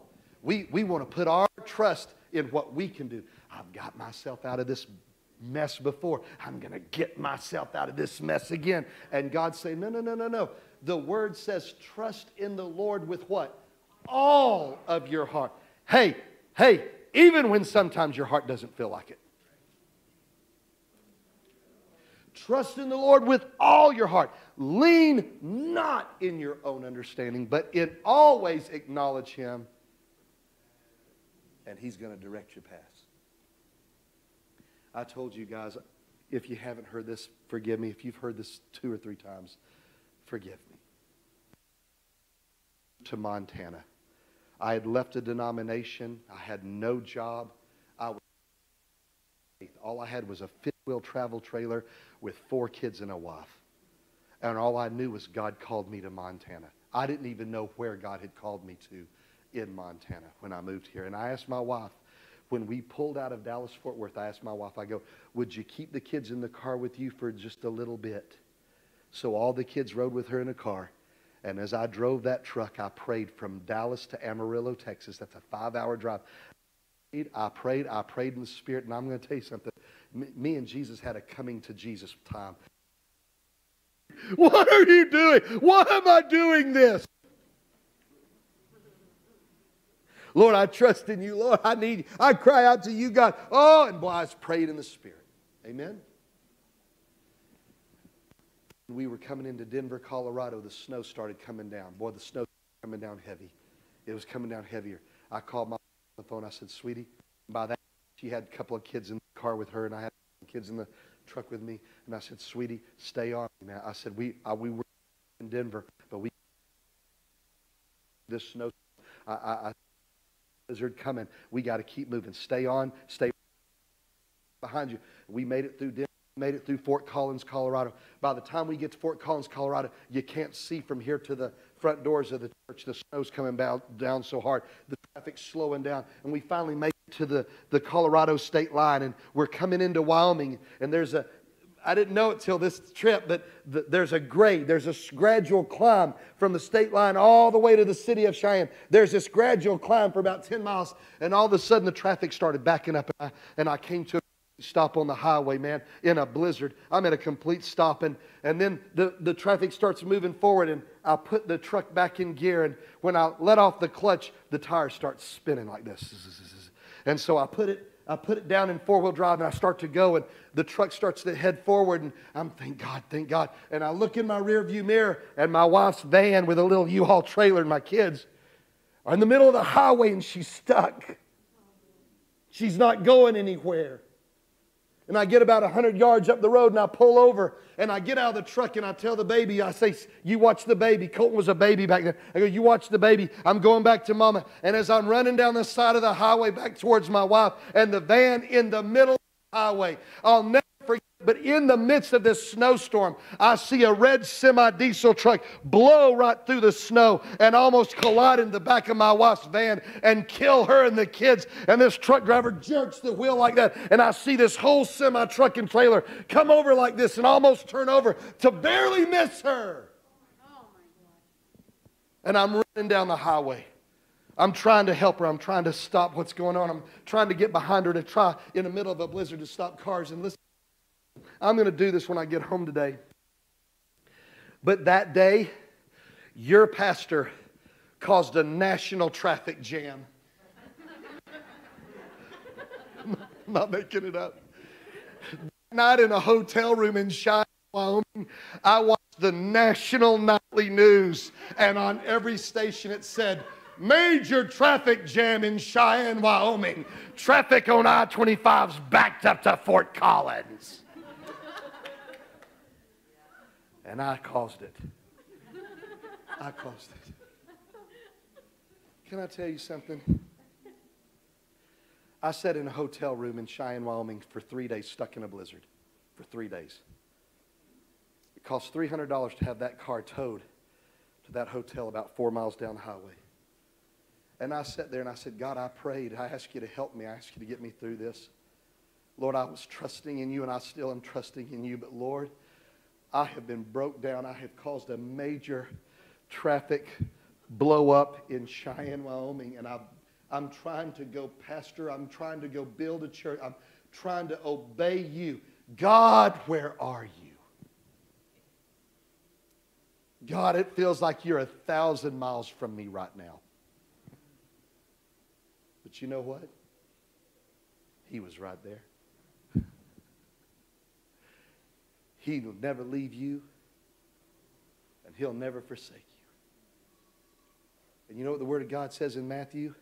We, we want to put our trust in what we can do. I've got myself out of this mess before. I'm going to get myself out of this mess again. And God say, no, no, no, no, no. The word says, trust in the Lord with what? All of your heart. Hey, hey, even when sometimes your heart doesn't feel like it. Trust in the Lord with all your heart. Lean not in your own understanding, but in always acknowledge Him and He's going to direct your path. I told you guys, if you haven't heard this, forgive me. If you've heard this two or three times, forgive me. To Montana. I had left a denomination. I had no job. I was all I had was a fifth wheel travel trailer with four kids and a wife. And all I knew was God called me to Montana. I didn't even know where God had called me to in Montana when I moved here. And I asked my wife, when we pulled out of Dallas Fort Worth, I asked my wife, I go, Would you keep the kids in the car with you for just a little bit? So all the kids rode with her in a car. And as I drove that truck, I prayed from Dallas to Amarillo, Texas. That's a five hour drive. I prayed, I prayed in the Spirit, and I'm going to tell you something. Me and Jesus had a coming to Jesus time. What are you doing? Why am I doing this? Lord, I trust in you. Lord, I need you. I cry out to you, God. Oh, and boy, I praying in the Spirit. Amen. We were coming into Denver, Colorado. The snow started coming down. Boy, the snow coming down heavy. It was coming down heavier. I called my the phone. I said, "Sweetie." By that, she had a couple of kids in the car with her, and I had kids in the truck with me. And I said, "Sweetie, stay on." Now I said, "We uh, we were in Denver, but we this snow. I, I, I blizzard coming. We got to keep moving. Stay on. Stay behind you. We made it through. Made it through Fort Collins, Colorado. By the time we get to Fort Collins, Colorado, you can't see from here to the front doors of the church. The snow's coming down so hard. The traffic's slowing down. And we finally make it to the, the Colorado state line. And we're coming into Wyoming. And there's a, I didn't know it till this trip, but the, there's a grade, there's a gradual climb from the state line all the way to the city of Cheyenne. There's this gradual climb for about 10 miles, and all of a sudden the traffic started backing up, and I, and I came to a stop on the highway, man, in a blizzard. I'm at a complete stop, and, and then the, the traffic starts moving forward, and I put the truck back in gear, and when I let off the clutch, the tires start spinning like this. And so I put it I put it down in four wheel drive and I start to go, and the truck starts to head forward. And I'm, thank God, thank God. And I look in my rear view mirror, and my wife's van with a little U Haul trailer and my kids are in the middle of the highway, and she's stuck. She's not going anywhere. And I get about 100 yards up the road and I pull over and I get out of the truck and I tell the baby, I say, You watch the baby. Colton was a baby back then. I go, You watch the baby. I'm going back to mama. And as I'm running down the side of the highway back towards my wife and the van in the middle of the highway, I'll never but in the midst of this snowstorm, I see a red semi diesel truck blow right through the snow and almost collide in the back of my wife's van and kill her and the kids. And this truck driver jerks the wheel like that. And I see this whole semi truck and trailer come over like this and almost turn over to barely miss her. And I'm running down the highway. I'm trying to help her. I'm trying to stop what's going on. I'm trying to get behind her to try in the middle of a blizzard to stop cars and listen. I'm going to do this when I get home today. But that day, your pastor caused a national traffic jam. I'm (laughs) not making it up. That Night in a hotel room in Cheyenne, Wyoming, I watched the national nightly news, and on every station it said, Major traffic jam in Cheyenne, Wyoming. Traffic on I 25's backed up to Fort Collins. And I caused it. I caused it. Can I tell you something? I sat in a hotel room in Cheyenne, Wyoming for three days, stuck in a blizzard for three days. It cost $300 to have that car towed to that hotel about four miles down the highway. And I sat there and I said, God, I prayed. I ask you to help me. I ask you to get me through this. Lord, I was trusting in you and I still am trusting in you. But Lord, I have been broke down. I have caused a major traffic blow up in Cheyenne, Wyoming, and i am trying to go pastor. I'm trying to go build a church. I'm trying to obey you. God, where are you? God, it feels like you're a thousand miles from me right now. But you know what? He was right there. He'll never leave you, and He'll never forsake you. And you know what the Word of God says in Matthew?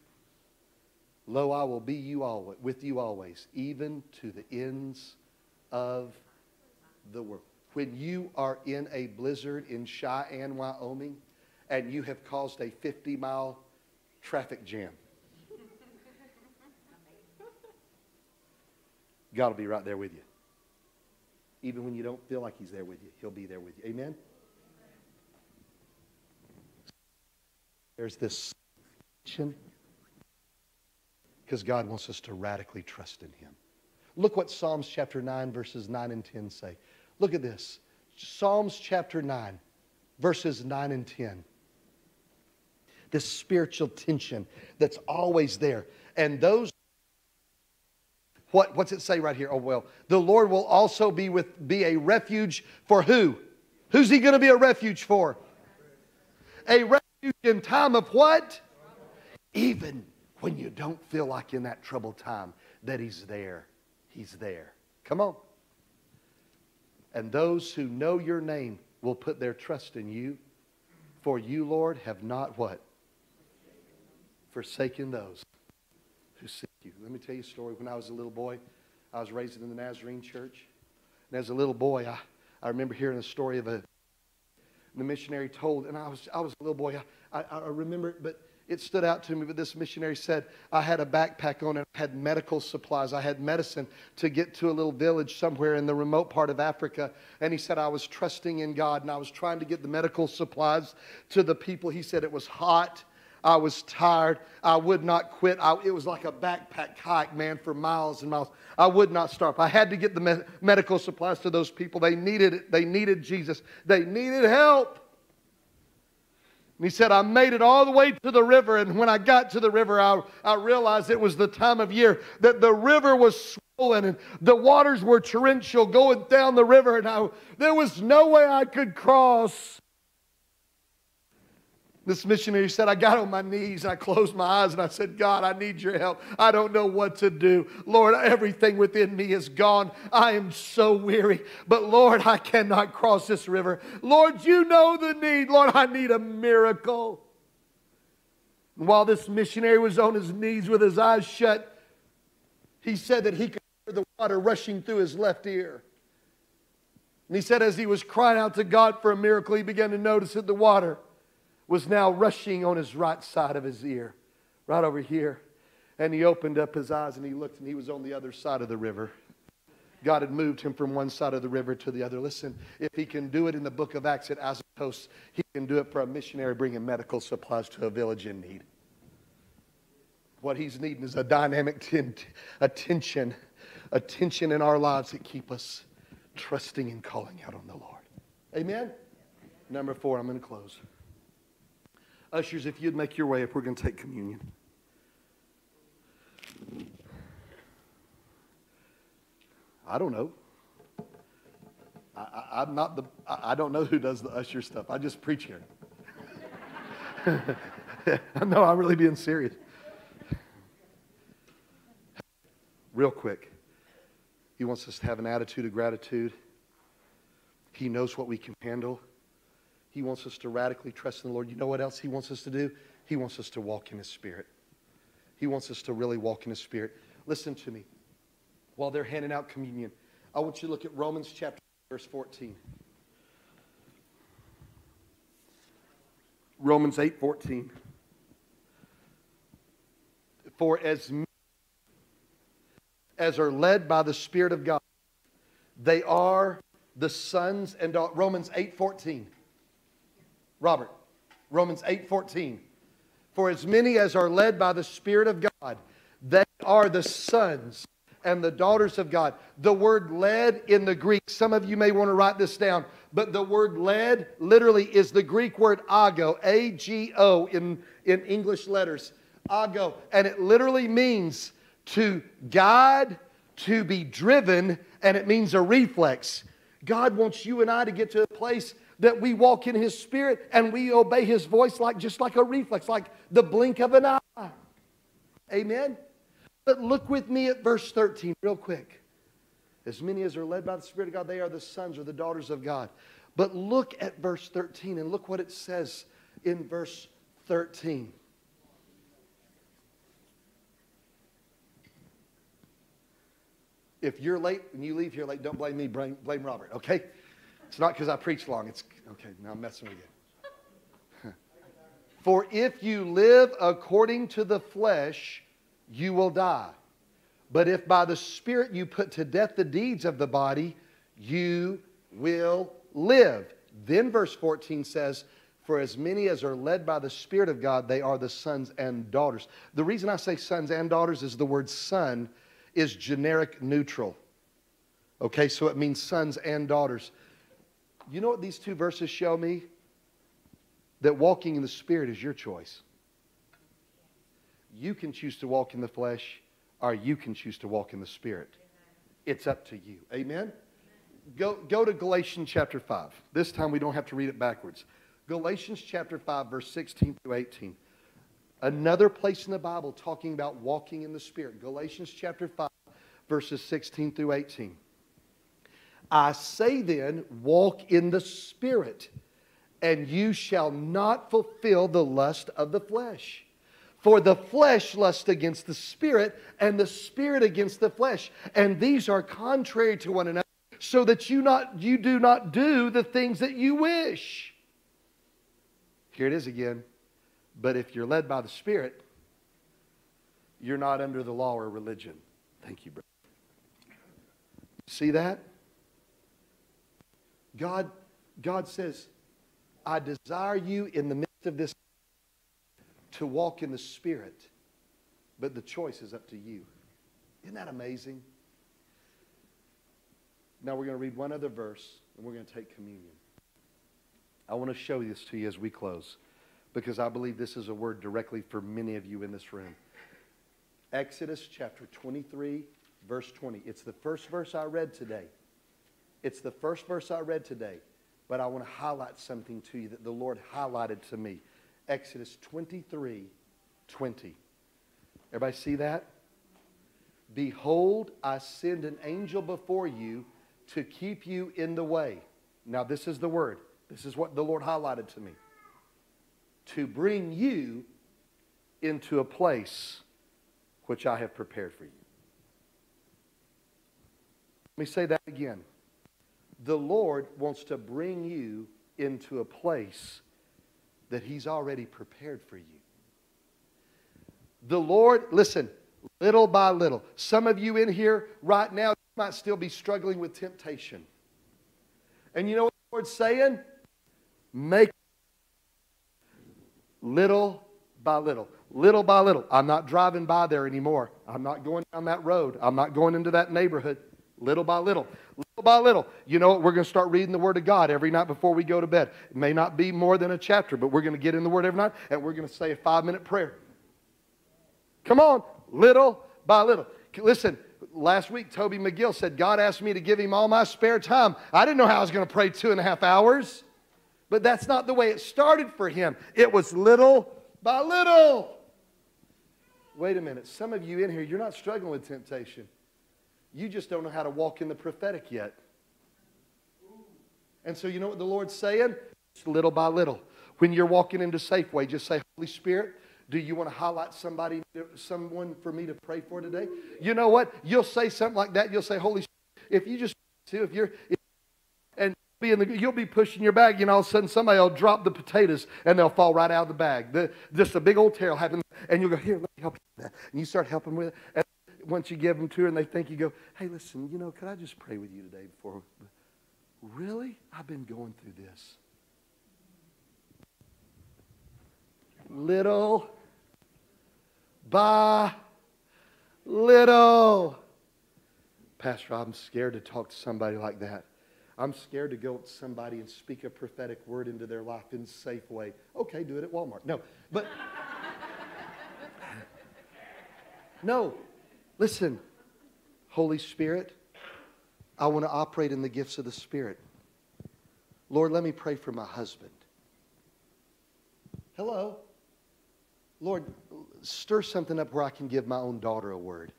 Lo, I will be you always, with you always, even to the ends of the world. When you are in a blizzard in Cheyenne, Wyoming, and you have caused a 50 mile traffic jam, (laughs) God will be right there with you. Even when you don't feel like He's there with you, He'll be there with you. Amen? There's this tension because God wants us to radically trust in Him. Look what Psalms chapter 9, verses 9 and 10 say. Look at this. Psalms chapter 9, verses 9 and 10. This spiritual tension that's always there. And those what, what's it say right here? Oh, well, the Lord will also be, with, be a refuge for who? Who's he going to be a refuge for? A refuge in time of what? Even when you don't feel like in that troubled time that he's there. He's there. Come on. And those who know your name will put their trust in you. For you, Lord, have not what? Forsaken those who seek you. Let me tell you a story. When I was a little boy, I was raised in the Nazarene church. And as a little boy, I, I remember hearing a story of a the missionary told, and I was, I was a little boy, I, I, I remember, it, but it stood out to me. But this missionary said, I had a backpack on and I had medical supplies. I had medicine to get to a little village somewhere in the remote part of Africa. And he said, I was trusting in God and I was trying to get the medical supplies to the people. He said it was hot. I was tired. I would not quit. I, it was like a backpack hike, man, for miles and miles. I would not stop. I had to get the me- medical supplies to those people. They needed it. They needed Jesus. They needed help. And he said, I made it all the way to the river. And when I got to the river, I, I realized it was the time of year that the river was swollen and the waters were torrential going down the river. And I, there was no way I could cross. This missionary said, I got on my knees and I closed my eyes and I said, God, I need your help. I don't know what to do. Lord, everything within me is gone. I am so weary. But Lord, I cannot cross this river. Lord, you know the need. Lord, I need a miracle. And while this missionary was on his knees with his eyes shut, he said that he could hear the water rushing through his left ear. And he said, as he was crying out to God for a miracle, he began to notice that the water was now rushing on his right side of his ear, right over here. And he opened up his eyes and he looked and he was on the other side of the river. God had moved him from one side of the river to the other. Listen, if he can do it in the book of Acts at Azotus, he can do it for a missionary bringing medical supplies to a village in need. What he's needing is a dynamic t- attention, attention in our lives that keep us trusting and calling out on the Lord. Amen? Number four, I'm going to close. Ushers, if you'd make your way up, we're going to take communion. I don't know. I, am not the, I, I don't know who does the usher stuff. I just preach here. (laughs) no, I'm really being serious. Real quick. He wants us to have an attitude of gratitude. He knows what we can handle. He wants us to radically trust in the Lord. You know what else He wants us to do? He wants us to walk in His Spirit. He wants us to really walk in His Spirit. Listen to me. While they're handing out communion, I want you to look at Romans chapter verse 14. Romans 8 14. For as as are led by the Spirit of God, they are the sons and daughters. Romans 8 14. Robert, Romans 8:14. For as many as are led by the Spirit of God, they are the sons and the daughters of God. The word led in the Greek, some of you may want to write this down, but the word led literally is the Greek word ago, A G O in, in English letters. Ago. And it literally means to guide, to be driven, and it means a reflex. God wants you and I to get to a place that we walk in his spirit and we obey his voice like just like a reflex, like the blink of an eye. Amen. But look with me at verse 13 real quick. As many as are led by the Spirit of God, they are the sons or the daughters of God. But look at verse 13 and look what it says in verse 13. If you're late and you leave here late, don't blame me, blame, blame Robert, okay? It's not because I preach long. It's okay, now I'm messing with you. (laughs) For if you live according to the flesh, you will die. But if by the Spirit you put to death the deeds of the body, you will live. Then verse 14 says, For as many as are led by the Spirit of God, they are the sons and daughters. The reason I say sons and daughters is the word son is generic neutral. Okay, so it means sons and daughters. You know what these two verses show me? That walking in the Spirit is your choice. You can choose to walk in the flesh, or you can choose to walk in the Spirit. It's up to you. Amen? Go, go to Galatians chapter 5. This time we don't have to read it backwards. Galatians chapter 5, verse 16 through 18. Another place in the Bible talking about walking in the Spirit. Galatians chapter 5, verses 16 through 18. I say then, walk in the Spirit, and you shall not fulfill the lust of the flesh. For the flesh lusts against the Spirit, and the Spirit against the flesh. And these are contrary to one another, so that you, not, you do not do the things that you wish. Here it is again. But if you're led by the Spirit, you're not under the law or religion. Thank you, brother. See that? God, God says, I desire you in the midst of this to walk in the Spirit, but the choice is up to you. Isn't that amazing? Now we're going to read one other verse and we're going to take communion. I want to show this to you as we close because I believe this is a word directly for many of you in this room. Exodus chapter 23, verse 20. It's the first verse I read today. It's the first verse I read today, but I want to highlight something to you that the Lord highlighted to me. Exodus 23, 20. Everybody see that? Behold, I send an angel before you to keep you in the way. Now, this is the word. This is what the Lord highlighted to me. To bring you into a place which I have prepared for you. Let me say that again. The Lord wants to bring you into a place that He's already prepared for you. The Lord, listen, little by little. Some of you in here right now might still be struggling with temptation. And you know what the Lord's saying? Make little by little. Little by little. I'm not driving by there anymore. I'm not going down that road. I'm not going into that neighborhood. Little by little. By little. You know, we're going to start reading the Word of God every night before we go to bed. It may not be more than a chapter, but we're going to get in the Word every night and we're going to say a five minute prayer. Come on. Little by little. Listen, last week Toby McGill said God asked me to give him all my spare time. I didn't know how I was going to pray two and a half hours, but that's not the way it started for him. It was little by little. Wait a minute. Some of you in here, you're not struggling with temptation. You just don't know how to walk in the prophetic yet. And so, you know what the Lord's saying? Little by little. When you're walking into Safeway, just say, Holy Spirit, do you want to highlight somebody, someone for me to pray for today? You know what? You'll say something like that. You'll say, Holy Spirit, if you just, if you're, if, and be in the, you'll be pushing your bag, and all of a sudden somebody will drop the potatoes and they'll fall right out of the bag. The, just a big old tail happen, and you'll go, Here, let me help you with that. And you start helping with it. And once you give them to her and they think you go, Hey, listen, you know, could I just pray with you today before? Really? I've been going through this. Little by little. Pastor, I'm scared to talk to somebody like that. I'm scared to go to somebody and speak a prophetic word into their life in a safe way. Okay, do it at Walmart. No, but (laughs) no. Listen, Holy Spirit, I want to operate in the gifts of the Spirit. Lord, let me pray for my husband. Hello. Lord, stir something up where I can give my own daughter a word.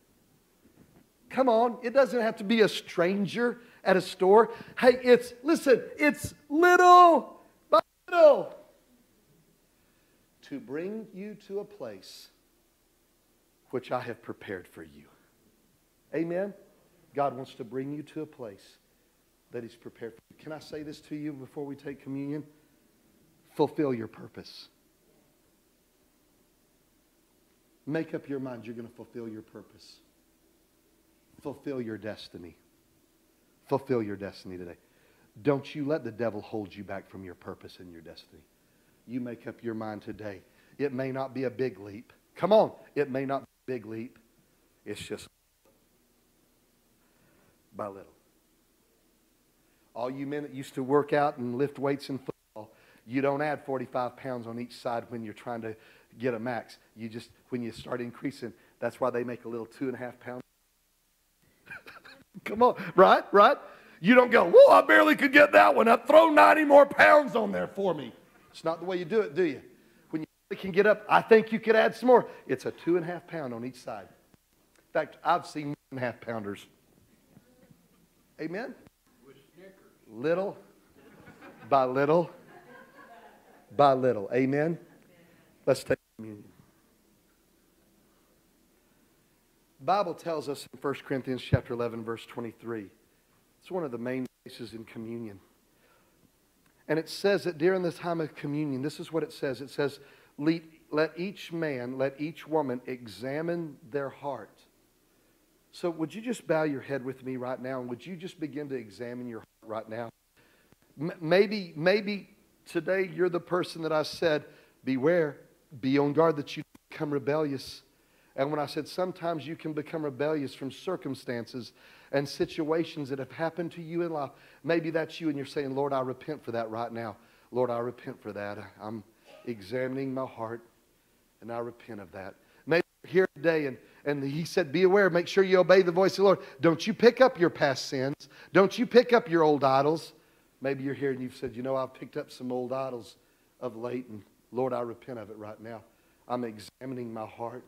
Come on, it doesn't have to be a stranger at a store. Hey, it's, listen, it's little by little to bring you to a place which I have prepared for you. Amen? God wants to bring you to a place that He's prepared for you. Can I say this to you before we take communion? Fulfill your purpose. Make up your mind you're going to fulfill your purpose. Fulfill your destiny. Fulfill your destiny today. Don't you let the devil hold you back from your purpose and your destiny. You make up your mind today. It may not be a big leap. Come on. It may not big leap. It's just by little. All you men that used to work out and lift weights in football, you don't add 45 pounds on each side when you're trying to get a max. You just, when you start increasing, that's why they make a little two and a half pound. (laughs) Come on, right? Right? You don't go, whoa, I barely could get that one up. Throw 90 more pounds on there for me. It's not the way you do it, do you? Can get up, I think you could add some more. It's a two and a half pound on each side. In fact, I've seen and a half pounders. Amen? Little by little by little. Amen? Let's take communion. Bible tells us in 1 Corinthians chapter 11 verse 23. It's one of the main places in communion. And it says that during this time of communion, this is what it says. It says, let each man, let each woman examine their heart. So, would you just bow your head with me right now? And would you just begin to examine your heart right now? M- maybe, maybe today you're the person that I said, Beware, be on guard that you become rebellious. And when I said sometimes you can become rebellious from circumstances and situations that have happened to you in life, maybe that's you and you're saying, Lord, I repent for that right now. Lord, I repent for that. I'm examining my heart and I repent of that. Maybe you're here today and, and he said, Be aware, make sure you obey the voice of the Lord. Don't you pick up your past sins. Don't you pick up your old idols. Maybe you're here and you've said, You know, I've picked up some old idols of late, and Lord, I repent of it right now. I'm examining my heart.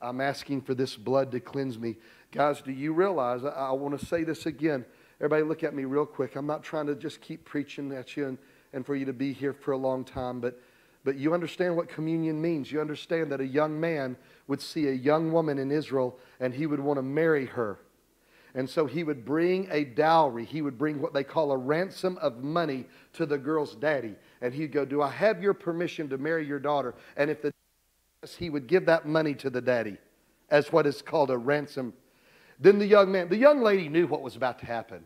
I'm asking for this blood to cleanse me. Guys, do you realize? I, I want to say this again. Everybody, look at me real quick. I'm not trying to just keep preaching at you and, and for you to be here for a long time, but, but you understand what communion means. You understand that a young man would see a young woman in Israel and he would want to marry her. And so he would bring a dowry. He would bring what they call a ransom of money to the girl's daddy. And he'd go, Do I have your permission to marry your daughter? And if the daddy, he would give that money to the daddy as what is called a ransom. Then the young man, the young lady knew what was about to happen.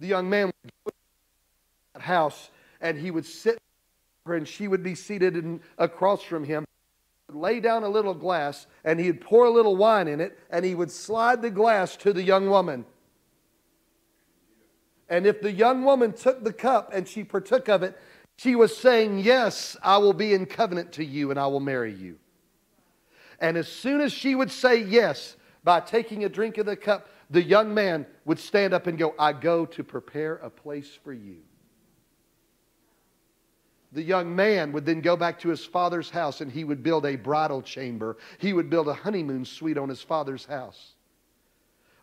The young man would go to that house and he would sit and she would be seated in, across from him lay down a little glass and he'd pour a little wine in it and he would slide the glass to the young woman. And if the young woman took the cup and she partook of it, she was saying, Yes, I will be in covenant to you and I will marry you. And as soon as she would say yes by taking a drink of the cup, the young man would stand up and go, I go to prepare a place for you. The young man would then go back to his father's house and he would build a bridal chamber. He would build a honeymoon suite on his father's house.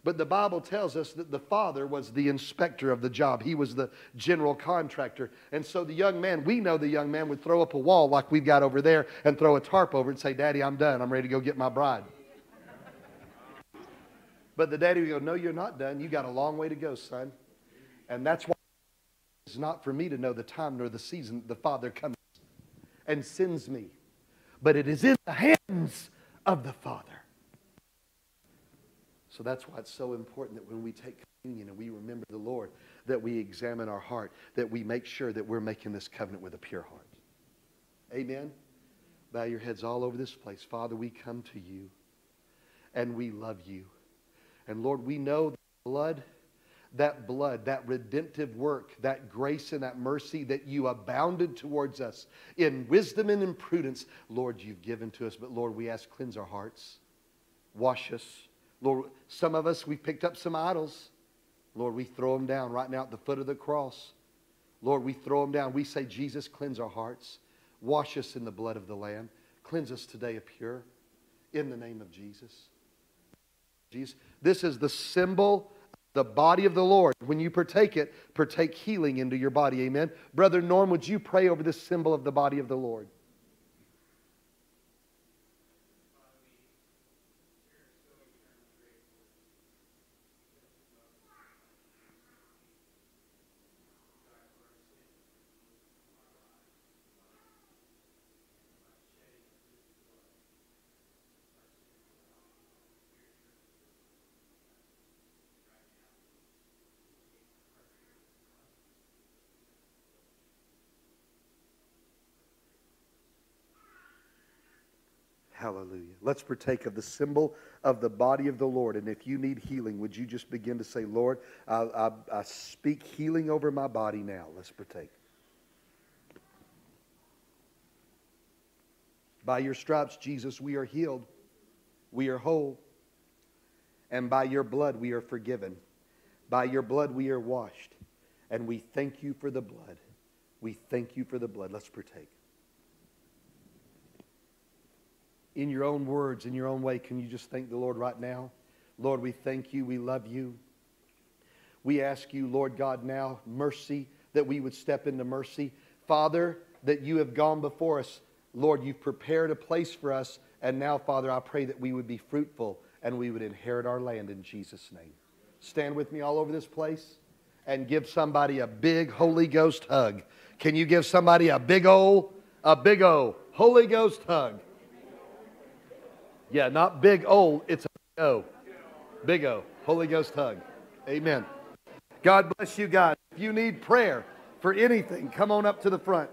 But the Bible tells us that the father was the inspector of the job. He was the general contractor. And so the young man, we know the young man would throw up a wall like we've got over there and throw a tarp over it and say, Daddy, I'm done. I'm ready to go get my bride. But the daddy would go, No, you're not done. You got a long way to go, son. And that's why it's not for me to know the time nor the season the Father comes and sends me. But it is in the hands of the Father. So that's why it's so important that when we take communion and we remember the Lord, that we examine our heart, that we make sure that we're making this covenant with a pure heart. Amen? Bow your heads all over this place. Father, we come to you and we love you. And Lord, we know the blood, that blood, that redemptive work, that grace and that mercy that you abounded towards us in wisdom and in prudence, Lord, you've given to us. But Lord, we ask, cleanse our hearts, wash us Lord, some of us, we've picked up some idols. Lord, we throw them down right now at the foot of the cross. Lord, we throw them down. We say, Jesus, cleanse our hearts. Wash us in the blood of the Lamb. Cleanse us today of pure in the name of Jesus. Jesus. This is the symbol, the body of the Lord. When you partake it, partake healing into your body. Amen. Brother Norm, would you pray over this symbol of the body of the Lord? Let's partake of the symbol of the body of the Lord. And if you need healing, would you just begin to say, Lord, I, I, I speak healing over my body now? Let's partake. By your stripes, Jesus, we are healed. We are whole. And by your blood, we are forgiven. By your blood, we are washed. And we thank you for the blood. We thank you for the blood. Let's partake. In your own words, in your own way, can you just thank the Lord right now? Lord, we thank you. We love you. We ask you, Lord God, now, mercy, that we would step into mercy. Father, that you have gone before us. Lord, you've prepared a place for us. And now, Father, I pray that we would be fruitful and we would inherit our land in Jesus' name. Stand with me all over this place and give somebody a big Holy Ghost hug. Can you give somebody a big old, a big old Holy Ghost hug. Yeah, not big O, it's a O. Big O. Holy Ghost hug. Amen. God bless you guys. If you need prayer for anything, come on up to the front.